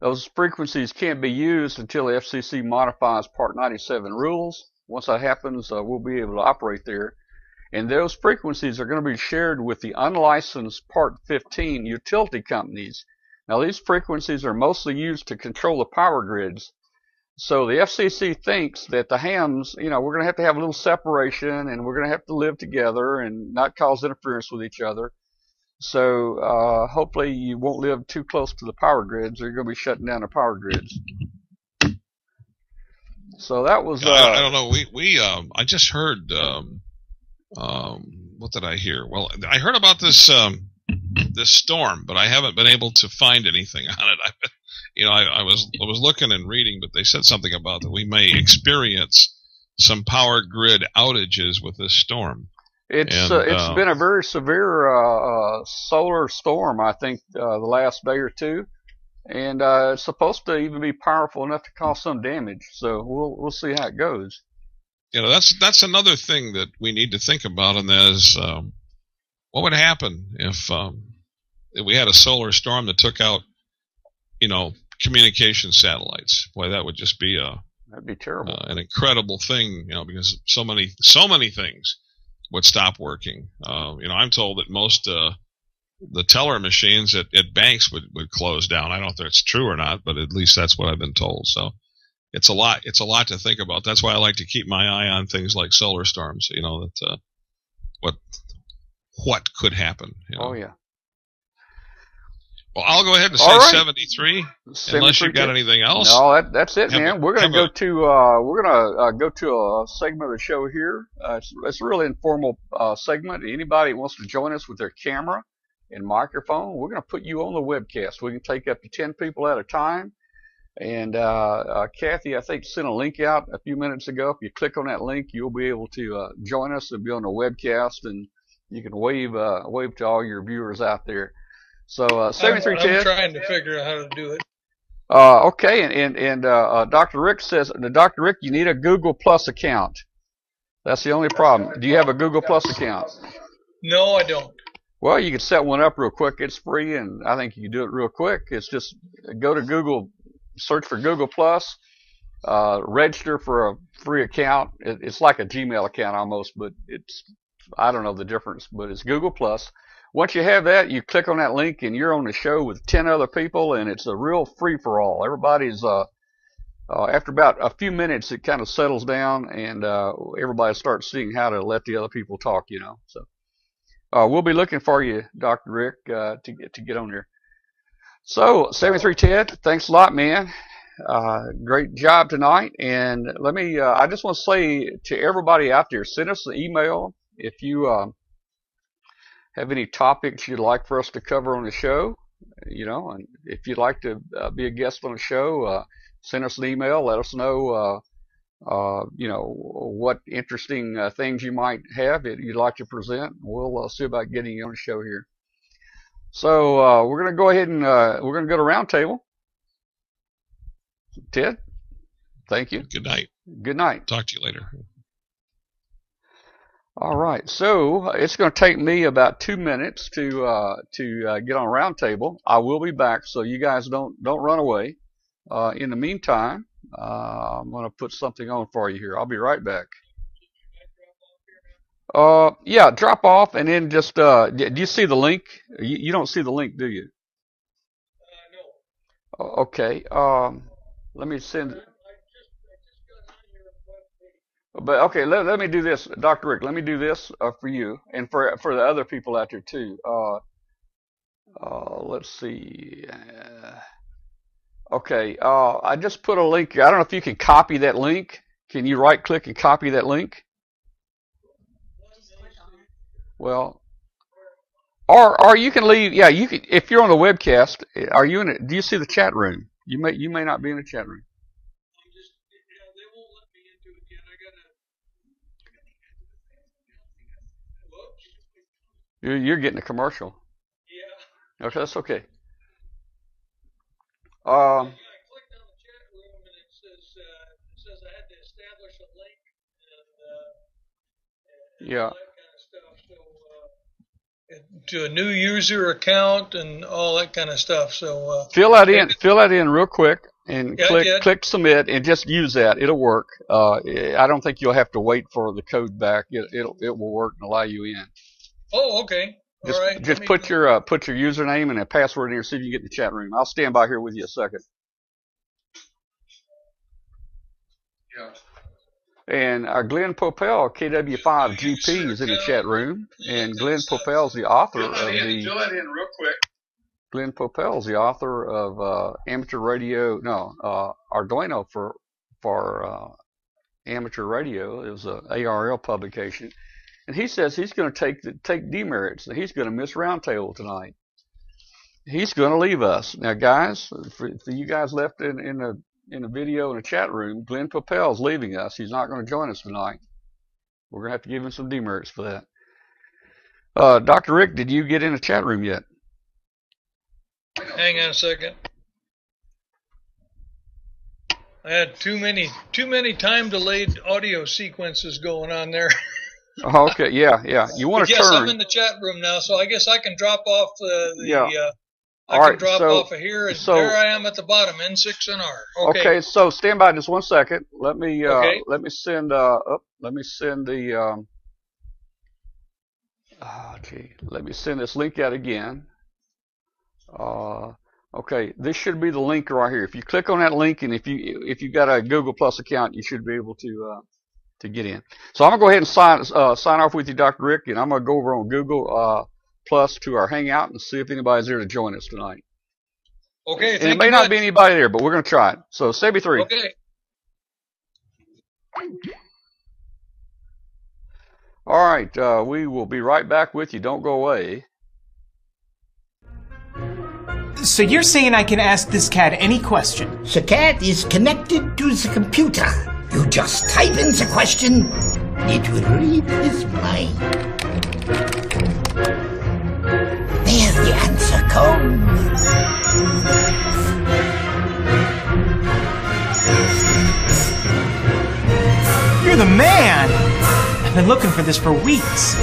those frequencies can't be used until the FCC modifies Part 97 rules. Once that happens, uh, we'll be able to operate there. And those frequencies are going to be shared with the unlicensed Part 15 utility companies. Now, these frequencies are mostly used to control the power grids. So the FCC thinks that the hams, you know, we're going to have to have a little separation and we're going to have to live together and not cause interference with each other. So uh, hopefully you won't live too close to the power grids or you're going to be shutting down the power grids. So that was. Uh, I, I don't know. We we um I just heard um um what did I hear? Well, I heard about this um this storm, but I haven't been able to find anything on it. I, you know, I, I was I was looking and reading, but they said something about that we may experience some power grid outages with this storm. It's And, uh, it's uh, been a very severe uh, uh, solar storm, I think, uh, the last day or two, and uh, it's supposed to even be powerful enough to cause some damage. So we'll we'll see how it goes. You know, that's that's another thing that we need to think about, and that is um, what would happen if um, if we had a solar storm that took out, you know, communication satellites. Boy, that would just be a That'd be terrible. uh, an incredible thing, you know, because so many so many things would stop working. Uh, you know, I'm told that most uh, the teller machines at, at banks would, would close down. I don't know if that's true or not, but at least that's what I've been told. So it's a lot. It's a lot to think about. That's why I like to keep my eye on things like solar storms. You know that uh, what what could happen. You know? oh yeah. Well, I'll go ahead and say right. 73, unless you've got anything else. No, that, that's it, Have a- man. we're gonna go a- to uh, we're gonna uh, go to a segment of the show here. Uh, it's, it's a really informal uh, segment. Anybody wants to join us with their camera and microphone, we're gonna put you on the webcast. We can take up to ten people at a time. And uh, uh, Kathy, I think sent a link out a few minutes ago. If you click on that link, you'll be able to uh, join us and be on the webcast, and you can wave uh, wave to all your viewers out there. So uh, I'm, 73 I'm Ted. trying to figure out how to do it. Uh, okay, and and, and uh, uh, Dr. Rick says, Dr. Rick, you need a Google Plus account. That's the only problem. Do you have a Google Plus account? No, I don't. Well, you can set one up real quick. It's free, and I think you can do it real quick. It's just go to Google, search for Google Plus, uh, register for a free account. It, it's like a Gmail account almost, but it's I don't know the difference, but it's Google Plus. Once you have that, you click on that link and you're on the show with 10 other people and it's a real free for all. Everybody's, uh, uh, after about a few minutes, it kind of settles down and, uh, everybody starts seeing how to let the other people talk, you know, so, uh, we'll be looking for you, Dr. Rick, uh, to get, to get on there. So, 73 Ted, thanks a lot, man. Uh, great job tonight. And let me, uh, I just want to say to everybody out there, send us an email if you, um, have any topics you'd like for us to cover on the show, you know, and if you'd like to uh, be a guest on the show, uh, send us an email. Let us know, uh, uh you know, what interesting uh, things you might have that you'd like to present. We'll uh, see about getting you on the show here. So we're going to go ahead and we're going to go to roundtable. Ted, thank you. Good night. Good night. Talk to you later. All right, so it's going to take me about two minutes to uh, to uh, get on roundtable. I will be back, so you guys don't don't run away. Uh, in the meantime, uh, I'm going to put something on for you here. I'll be right back. Uh, yeah, drop off and then just uh, do you see the link? You, you don't see the link, do you? no. Okay. Um, let me send. But okay, let, let me do this, Dr. Rick. Let me do this uh, for you and for for the other people out there too. Uh, uh, let's see. Uh, okay, uh, I just put a link. I don't know if you can copy that link. Can you right click and copy that link? Well, or or you can leave. Yeah, you can. If you're on the webcast, are you in it? Do you see the chat room? You may you may not be in the chat room. You're, you're getting a commercial. Yeah. Okay, that's okay. Um, yeah. to a new user account and all that kind of stuff. So uh, fill that in. Fill that in real quick and Yeah, click click submit and just use that. It'll work. Uh, I don't think you'll have to wait for the code back. It it'll, it will work and allow you in. Oh, okay. All Just right. Just put your uh, put your username and a password in here. See if you can get in the chat room. I'll stand by here with you a second. Yeah. And uh, Glen Popiel, KW5GP, is in the chat room, and Glen Popiel's the author of the that in real quick. Glen Popiel's the author of uh, amateur radio, no, uh, Arduino for for uh, amateur radio. It was a ARRL publication, and he says he's going to take the, take demerits. He's going to miss roundtable tonight. He's going to leave us now, guys. For, for you guys left in in the in the video in a chat room, Glen Popiel's leaving us. He's not going to join us tonight. We're going to have to give him some demerits for that. Uh, Dr. Rick, did you get in a chat room yet? Hang on a second. I had too many too many time delayed audio sequences going on there. Oh, okay, yeah, yeah. You want to yes, turn? I'm in the chat room now, so I guess I can drop off the, the Yeah. uh, I All can right, drop so- off of here, and so- there I am at the bottom, N6NR. Okay. Okay. so stand by just one second. Let me uh, Okay. let me send uh up. Let me send the um. Oh, gee. Let me send this link out again. Uh, okay. This should be the link right here. If you click on that link, and if you if you got a Google Plus account, you should be able to uh to get in. So I'm gonna go ahead and sign uh, sign off with you, Dr. Rick, and I'm gonna go over on Google uh Plus to our Hangout and see if anybody's there to join us tonight. Okay. and thank it may you not much. be anybody there, but we're gonna try it. So 73. Okay. All right, uh, we will be right back with you. Don't go away. So you're saying I can ask this cat any question? The cat is connected to the computer. You just type in the question, it will read his mind. There the answer comes. You're the man! I've been looking for this for weeks.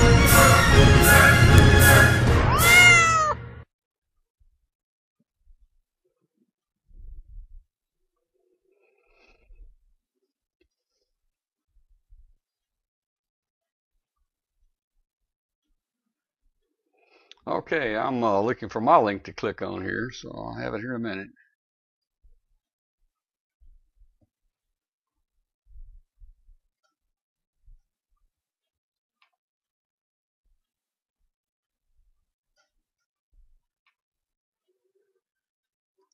Okay, I'm uh, looking for my link to click on here, so I'll have it here in a minute.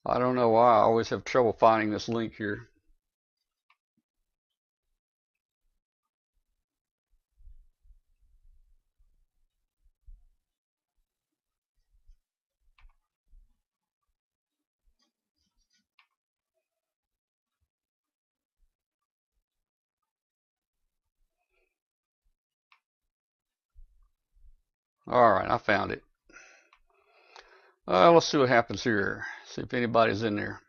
I don't know why I always have trouble finding this link here. All right, I found it. Uh, let's see what happens here. See if anybody's in there.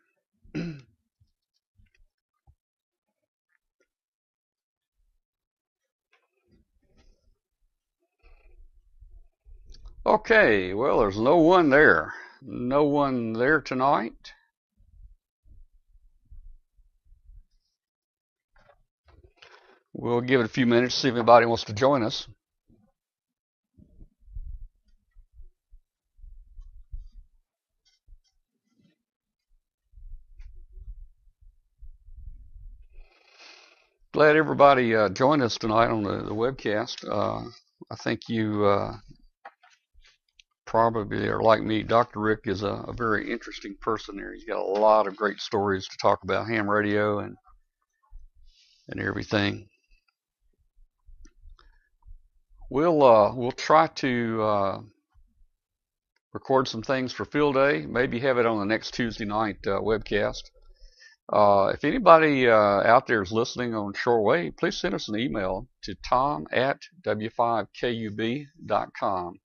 okay, well, there's no one there. No one there tonight. We'll give it a few minutes, see if anybody wants to join us. Glad everybody uh, joined us tonight on the, the webcast. Uh, I think you uh, probably are like me. Dr. Rick is a, a, very interesting person there. He's got a lot of great stories to talk about ham radio and and everything. We'll uh, we'll try to uh, record some things for field day. Maybe have it on the next Tuesday night uh, webcast. Uh, if anybody uh, out there is listening on shortwave, please send us an email to tom at w5kub.com.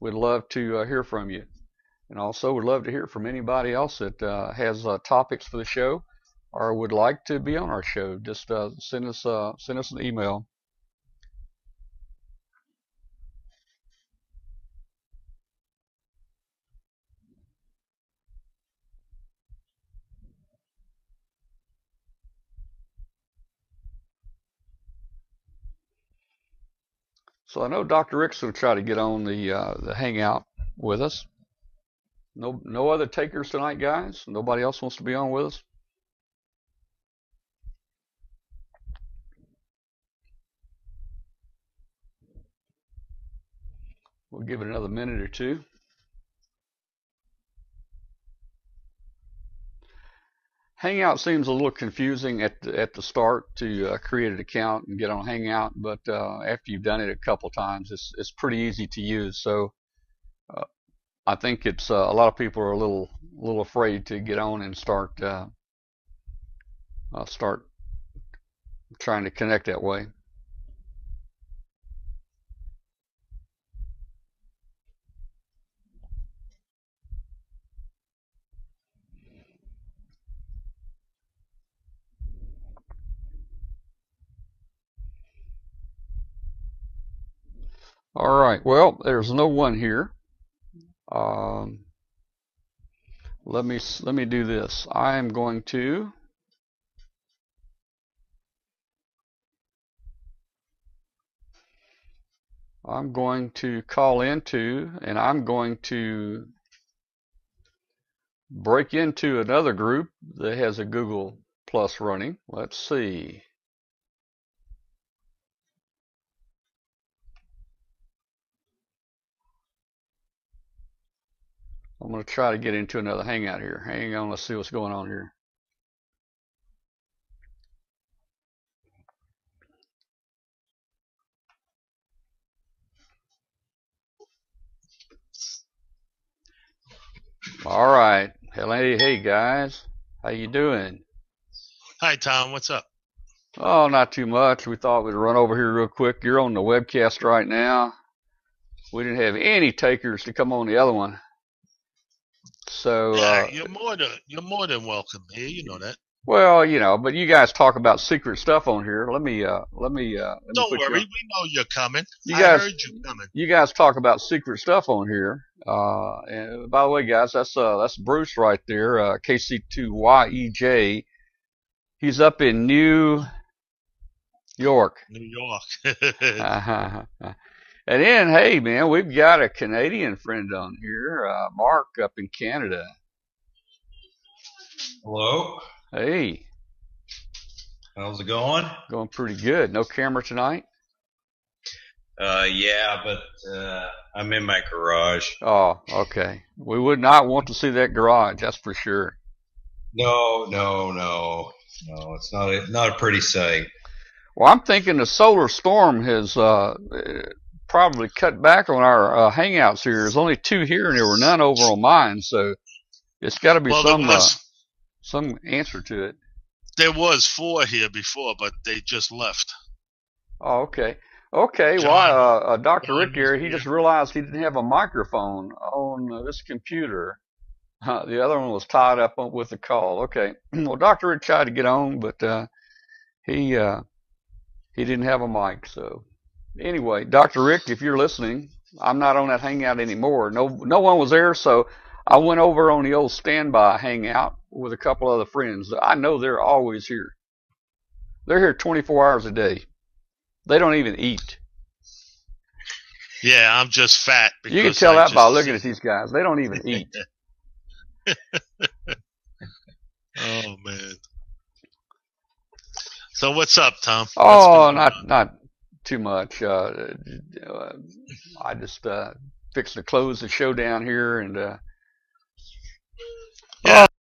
We'd love to uh, hear from you. And also, we'd love to hear from anybody else that uh, has uh, topics for the show or would like to be on our show. Just uh, send us send us an email So I know Dr. Rick's to try to get on the uh, the hangout with us. No no other takers tonight, guys. Nobody else wants to be on with us. We'll give it another minute or two. Hangout seems a little confusing at the, at the start to uh, create an account and get on Hangout, but uh, after you've done it a couple times, it's it's pretty easy to use. So uh, I think it's uh, a lot of people are a little little afraid to get on and start uh, uh, start trying to connect that way. All right, well, there's no one here. Um, let me let me do this. I am going to I'm going to call into and I'm going to break into another group that has a Google Plus running. Let's see. I'm going to try to get into another hangout here. Hang on, let's see what's going on here. All right. Hey, hey guys. How you doing? Hi Tom, what's up? Oh, not too much. We thought we'd run over here real quick. You're on the webcast right now. We didn't have any takers to come on the other one. So yeah, uh, you're more than you're more than welcome here. You know that. Well, you know, but you guys talk about secret stuff on here. Let me, uh, let me. Uh, let Don't me worry, you we know you're coming. You I guys- heard you coming. You guys talk about secret stuff on here. Uh, and by the way, guys, that's uh, that's Bruce right there, uh, KC2YEJ. He's up in New York. New York. Uh-huh. And then, hey, man, we've got a Canadian friend on here, uh, Mark up in Canada. Hello. Hey, How's it going? going pretty good. No camera tonight? Uh, yeah, but uh, I'm in my garage. Oh, okay. We would not want to see that garage, that's for sure. No, no, no, no. It's not a not a pretty sight. Well, I'm thinking the solar storm has uh, probably cut back on our uh, hangouts here. There's only two here, and there were none over on mine, so it's got to be Well, there some uh, some answer to it. there was four here before, but they just left. Oh, okay. Okay, John- well, uh, uh, Dr. Rick here, he just realized he didn't have a microphone on uh, this computer. Uh, the other one was tied up on, with the call. Okay. well, Dr. Rick tried to get on, but uh, he uh, he didn't have a mic. So anyway, Dr. Rick, if you're listening, I'm not on that hangout anymore. No, no one was there, so I went over on the old standby hangout with a couple other friends. I know they're always here. They're here 24 hours a day. They don't even eat. Yeah, I'm just fat. You can tell I that by looking at these guys. They don't even eat. Oh man. So what's up, Tom? What's Oh, not on? not too much. Uh, uh, I just uh, fixed to close the show down here, and uh,